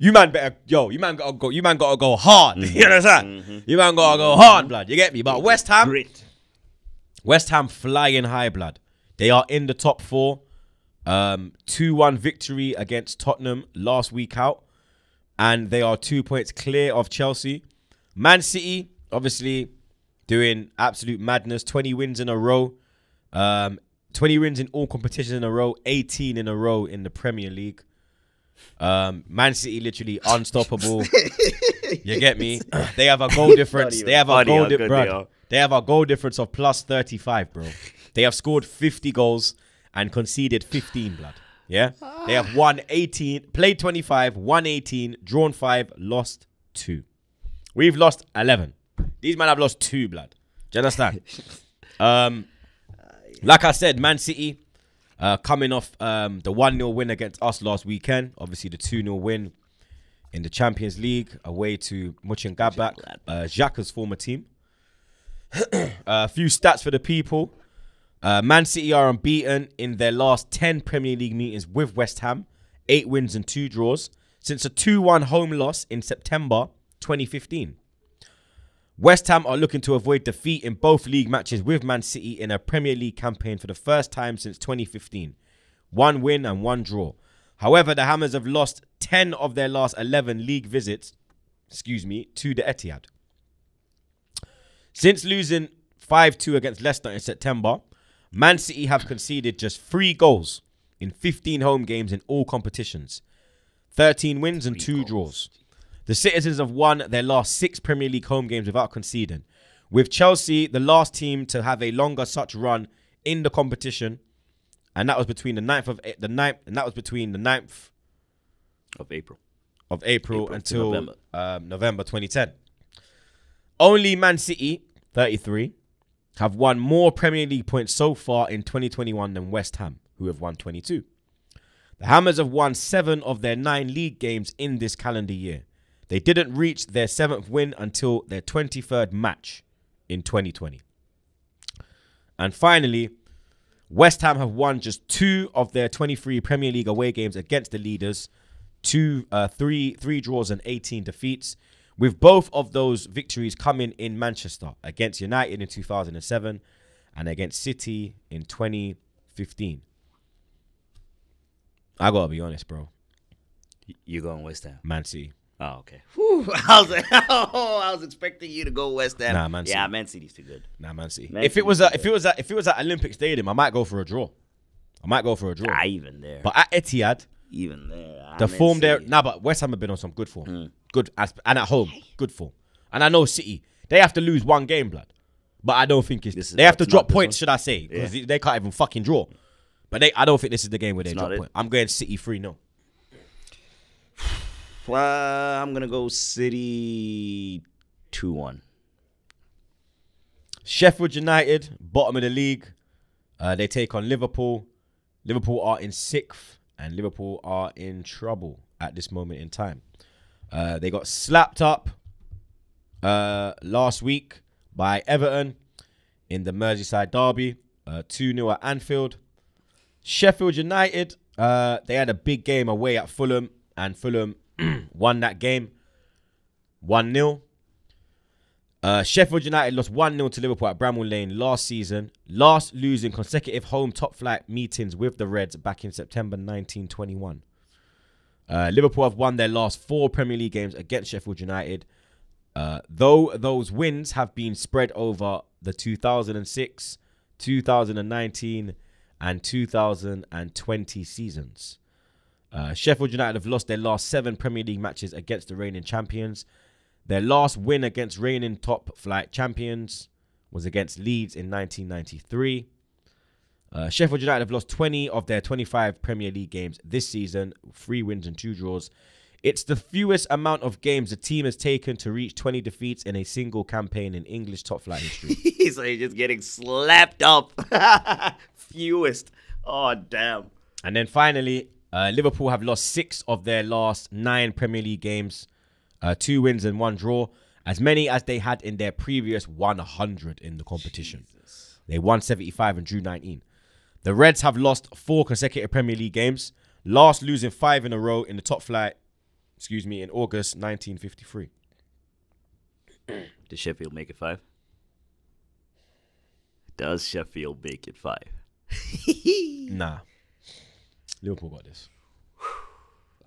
You man better yo. You man gotta go. You man gotta go hard. Mm-hmm. You understand? You man gotta go hard, blood. You get me? But West Ham, Grit. West Ham flying high blood. They are in the top four. Um, 2-1 victory against Tottenham last week out. And they are two points clear of Chelsea. Man City, obviously, doing absolute madness. 20 wins in a row. Um, 20 wins in all competitions in a row. 18 in a row in the Premier League. Um, Man City literally unstoppable. you get me? They have a goal difference. They have a goal how good they difference. They have a goal difference of plus 35, bro. They have scored 50 goals and conceded 15, blood. Yeah, they have won 18, played 25, won 18, drawn five, lost two. We've lost 11. These men have lost two, blood. Do you understand? um, like I said, Man City uh, coming off um, the 1 0 win against us last weekend. Obviously, the 2 0 win in the Champions League away to Mönchengladbach, uh, Xhaka's former team. a few stats for the people. Uh, Man City are unbeaten in their last 10 Premier League meetings with West Ham, eight wins and two draws, since a 2 1 home loss in September 2015. West Ham are looking to avoid defeat in both league matches with Man City in a Premier League campaign for the first time since 2015. One win and one draw. However, the Hammers have lost 10 of their last 11 league visits, excuse me, to the Etihad. Since losing 5 2 against Leicester in September, Man City have conceded just three goals in 15 home games in all competitions 13 wins and two draws. The Citizens have won their last six Premier League home games without conceding, with Chelsea the last team to have a longer such run in the competition, and that was between the 9th of the 9th, and that was between the 9th Of April. of April, April until November. Um, November 2010. Only Man City, 33, have won more Premier League points so far in 2021 than West Ham, who have won 22. The Hammers have won seven of their nine league games in this calendar year. They didn't reach their seventh win until their 23rd match in 2020. And finally, West Ham have won just two of their 23 Premier League away games against the leaders, two, uh, three, three draws and 18 defeats, with both of those victories coming in Manchester against United in 2007 and against City in 2015. I gotta be honest, bro. You going West Ham? Man City. Oh, okay. Whew, I was oh, I was expecting you to go West Ham. Nah, Man City. Yeah. Man City's too good. Nah, Man City. Man if it was a, if it was a, if it was at Olympic Stadium, I might go for a draw. I might go for a draw. Ah, even there. But at Etihad, even there. ah, the Man form there. Nah, but West Ham have been on some good form. Mm. Good as, and at home, good form. And I know City, they have to lose one game, blood. But I don't think it's. This is- they have to that's drop not this points, one? should I say? Because they can't even fucking draw. But they, I don't think this is the game where they It's drop it. points. I'm going City three 0 Uh, I'm gonna go City two one. Sheffield United, bottom of the league. Uh, they take on Liverpool. Liverpool are in sixth, and Liverpool are in trouble at this moment in time. Uh, they got slapped up uh, last week by Everton in the Merseyside derby, uh, 2 0 at Anfield. Sheffield United, uh, they had a big game away at Fulham, and Fulham won that game 1 0. Uh, Sheffield United lost 1 0 to Liverpool at Bramall Lane last season, last losing consecutive home top flight meetings with the Reds back in September 1921. Uh, Liverpool have won their last four Premier League games against Sheffield United, uh, though those wins have been spread over the 2006, 2019, and 2020 seasons. Uh, Sheffield United have lost their last seven Premier League matches against the reigning champions. Their last win against reigning top flight champions was against Leeds in 1993. Uh, Sheffield United have lost 20 of their 25 Premier League games this season, three wins and two draws. It's the fewest amount of games the team has taken to reach 20 defeats in a single campaign in English top flight history. so you're just getting slapped up. Fewest. Oh damn. And then finally, uh, Liverpool have lost six of their last nine Premier League games, uh, two wins and one draw, as many as they had in their previous 100 in the competition. They won 75 and drew 19. The Reds have lost four consecutive Premier League games, last losing five in a row in the top flight, excuse me, in August 1953. Does Sheffield make it five? Does Sheffield make it five? Nah. Liverpool got this.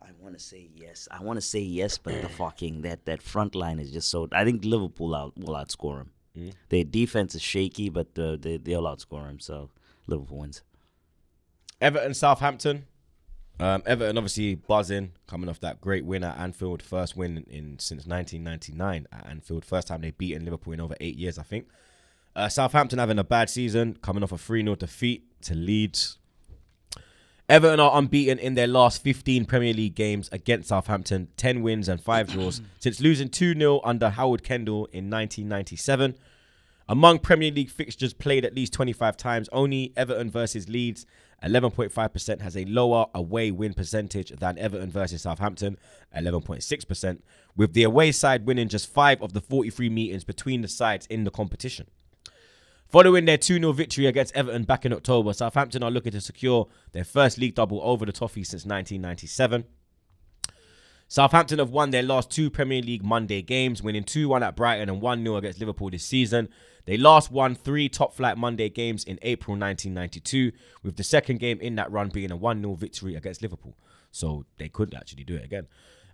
I want to say yes. I want to say yes, but the fucking that that front line is just so. I think Liverpool out, will outscore them. Mm. Their defense is shaky, but uh, they they'll outscore them. So Liverpool wins. Everton, Southampton. Um, Everton obviously buzzing, coming off that great win at Anfield, first win in since 1999 at Anfield, first time they've beaten Liverpool in over eight years, I think. Uh, Southampton having a bad season, coming off a 3 0 defeat to Leeds. Everton are unbeaten in their last 15 Premier League games against Southampton, 10 wins and 5 draws since losing 2 0 under Howard Kendall in 1997. Among Premier League fixtures played at least 25 times, only Everton versus Leeds, 11.5%, has a lower away win percentage than Everton versus Southampton, 11.6%, with the away side winning just 5 of the 43 meetings between the sides in the competition. Following their 2 0 victory against Everton back in October, Southampton are looking to secure their first league double over the Toffees since 1997. Southampton have won their last two Premier League Monday games, winning 2 1 at Brighton and 1 0 against Liverpool this season. They last won three top flight Monday games in April 1992, with the second game in that run being a 1 0 victory against Liverpool. So they could actually do it again.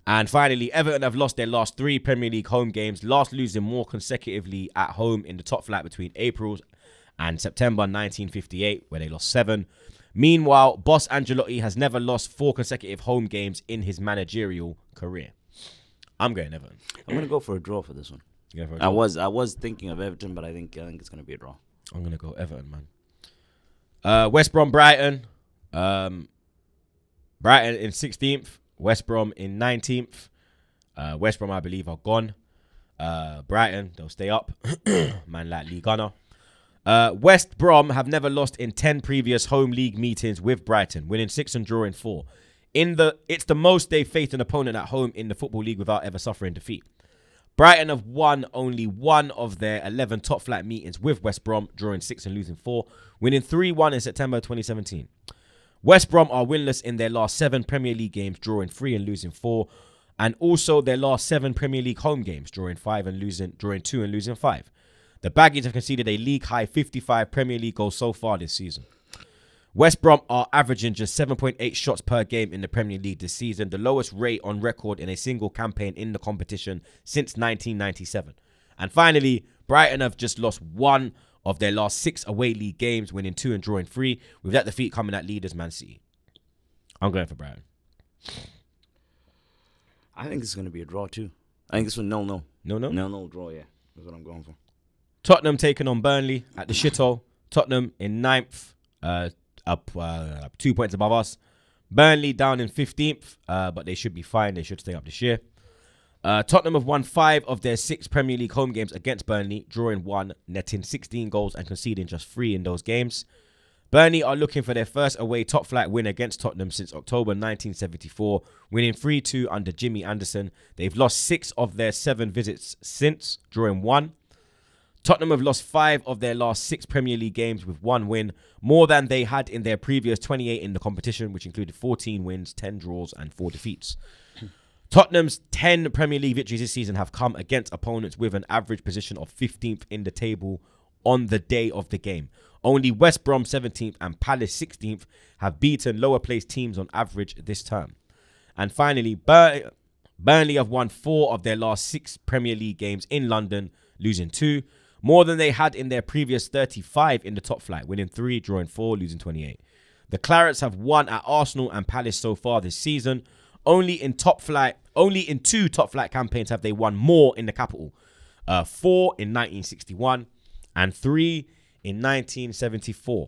And finally, Everton have lost their last three Premier League home games, last losing more consecutively at home in the top flight between April and September 1958, where they lost seven. Meanwhile, Boss Ancelotti has never lost four consecutive home games in his managerial career. I'm going Everton. I'm gonna go for a draw for this one. For I was I was thinking of Everton, but I think I think it's gonna be a draw. I'm gonna go Everton, man. Uh, West Brom, Brighton. Um, Brighton in 16th. West Brom in 19th. Uh, West Brom, I believe, are gone. Uh, Brighton, they'll stay up. man, like Lee Gunner. Uh, West Brom have never lost in 10 previous home league meetings with Brighton, winning six and drawing four. In the, it's the most they've faced an opponent at home in the Football League without ever suffering defeat. Brighton have won only one of their 11 top flight meetings with West Brom, drawing six and losing four, winning 3 1 in September 2017. West Brom are winless in their last seven Premier League games, drawing three and losing four, and also their last seven Premier League home games, drawing five and losing, drawing two and losing five. The Baggies have conceded a league high 55 Premier League goals so far this season. West Brom are averaging just 7.8 shots per game in the Premier League this season, the lowest rate on record in a single campaign in the competition since 1997. And finally, Brighton have just lost one of their last six away league games, winning two and drawing three, with that defeat coming at leaders Man City. I'm going for Brighton. I think it's gonna be a draw too. I think this one no no No, no? no no draw. Yeah, that's what I'm going for. Tottenham taking on Burnley at the shithole. Tottenham in ninth, uh, up uh, two points above us. Burnley down in 15th, uh, but they should be fine. They should stay up this year. Uh, Tottenham have won five of their six Premier League home games against Burnley, drawing one, netting 16 goals and conceding just three in those games. Burnley are looking for their first away top flight win against Tottenham since October 1974, winning 3 2 under Jimmy Adamson. They've lost six of their seven visits since, drawing one. Tottenham have lost five of their last six Premier League games with one win, more than they had in their previous 28 in the competition, which included 14 wins, 10 draws, and four defeats. Tottenham's 10 Premier League victories this season have come against opponents with an average position of 15th in the table on the day of the game. Only West Brom 17th and Palace 16th have beaten lower placed teams on average this term. And finally, Bur- Burnley have won four of their last six Premier League games in London, losing two, more than they had in their previous 35 in the top flight, winning three, drawing four, losing 28. The Clarets have won at Arsenal and Palace so far this season. Only in top flight, only in two top flight campaigns have they won more in the capital. Uh, four in 1961 and three in 1974.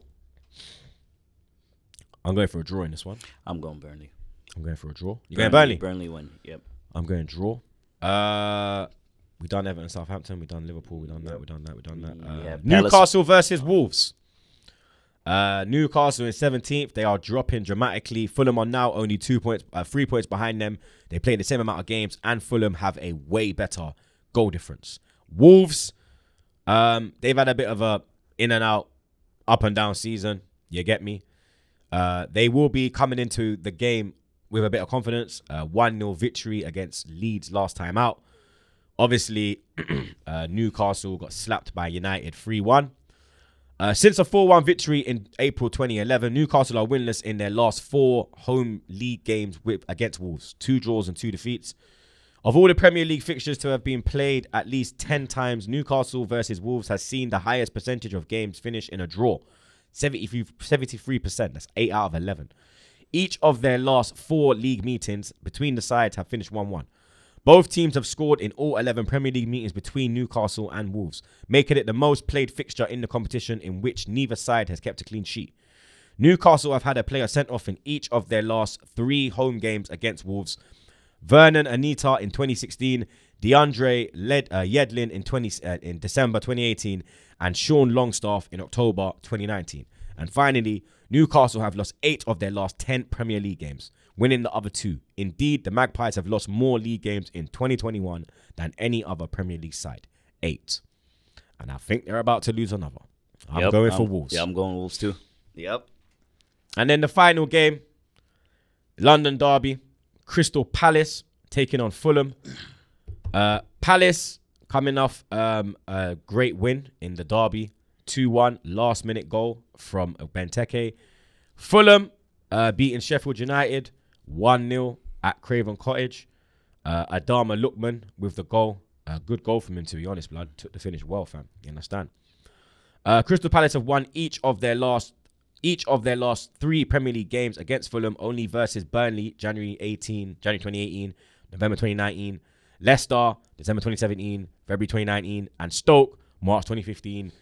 I'm going for a draw in this one. I'm going Burnley. I'm going for a draw. You're going Burnley? Burnley win. Yep. I'm going draw. Uh, we done Everton, Southampton. We done Liverpool. We done that. We done that. We done that. Uh, Yeah, Newcastle versus Wolves. Uh, Newcastle in 17th. They are dropping dramatically. Fulham are now only two points, uh, three points behind them. They play the same amount of games, and Fulham have a way better goal difference. Wolves, um, they've had a bit of a in and out, up and down season. You get me? Uh, they will be coming into the game with a bit of confidence. Uh, 1 0 victory against Leeds last time out. Obviously, uh, Newcastle got slapped by United 3 1. Uh, since a 4 1 victory in April 2011, Newcastle are winless in their last four home league games with against Wolves two draws and two defeats. Of all the Premier League fixtures to have been played at least 10 times, Newcastle versus Wolves has seen the highest percentage of games finish in a draw 73, 73%. That's 8 out of 11. Each of their last four league meetings between the sides have finished 1 1. Both teams have scored in all 11 Premier League meetings between Newcastle and Wolves, making it the most played fixture in the competition in which neither side has kept a clean sheet. Newcastle have had a player sent off in each of their last three home games against Wolves. Vurnon Anita in 2016, DeAndre Led, uh, Yedlin in 20 uh, in December 2018, and Sean Longstaff in October 2019. And finally, Newcastle have lost eight of their last 10 Premier League games, winning the other two. Indeed, the Magpies have lost more league games in 2021 than any other Premier League side. Eight. And I think they're about to lose another. I'm Yep, going for Wolves. Yeah, I'm going Wolves too. Yep. And then the final game, London Derby, Crystal Palace taking on Fulham. Uh, Palace coming off um, a great win in the Derby, 2-1, last minute goal from Benteke. Fulham uh, beating Sheffield United 1-0 at Craven Cottage. Uh, Adama Lookman with the goal. A good goal from him, to be honest, blood. Took the finish well, fam. You understand? Uh, Crystal Palace have won each of their last each of their last three Premier League games against Fulham, only versus Burnley, January 18, January 2018, November 2019, Leicester, December 2017, February 2019, and Stoke, March 2015,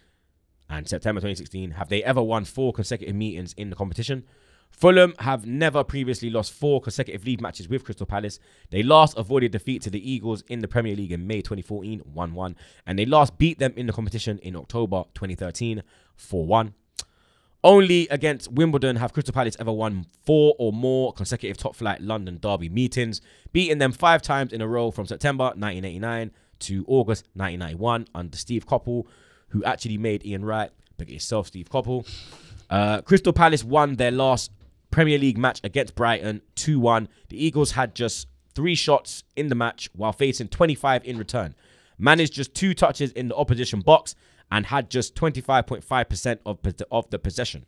and September 2016. Have they ever won four consecutive meetings in the competition? Fulham have never previously lost four consecutive league matches with Crystal Palace. They last avoided defeat to the Eagles in the Premier League in May 2014, 1 1, and they last beat them in the competition in October 2013, 4 1. Only against Wimbledon have Crystal Palace ever won four or more consecutive top flight London Derby meetings, beating them five times in a row from September 1989 to August 1991 under Steve Coppell, who actually made Ian Wright. At yourself, Steve Coppell. Uh, Crystal Palace won their last Premier League match against Brighton 2 1. The Eagles had just three shots in the match while facing 25 in return. Managed just two touches in the opposition box and had just 25.5% of, of the possession.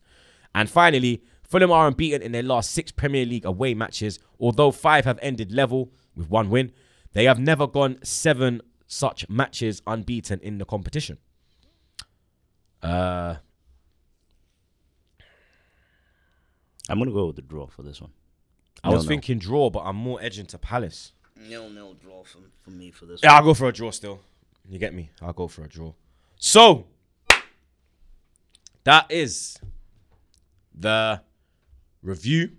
And finally, Fulham are unbeaten in their last six Premier League away matches, although five have ended level with one win. They have never gone seven such matches unbeaten in the competition. Uh, I'm gonna go with the draw for this one. I No, was no. thinking draw, but I'm more edging to Palace. Nil nil draw for, for me for this. Yeah, I'll go for a draw still. You get me? I'll go for a draw. So that is the review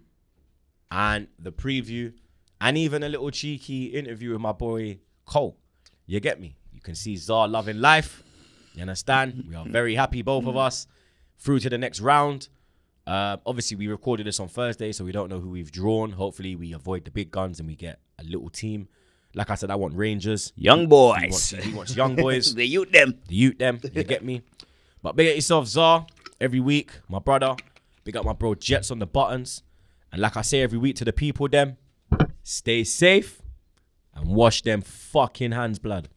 and the preview and even a little cheeky interview with my boy Cole. You get me? You can see Zah loving life. You understand? We are very happy, both of us, through to the next round. Uh, obviously, we recorded this on Thursday, so we don't know who we've drawn. Hopefully, we avoid the big guns and we get a little team. Like I said, I want Rangers. Young He boys. wants, he wants young boys. they youth them. the youth them. You get me? But big up yourself, Zah. Every week, my brother. Big up my bro Jets on the buttons. And like I say every week to the people, them, stay safe and wash them fucking hands, blood.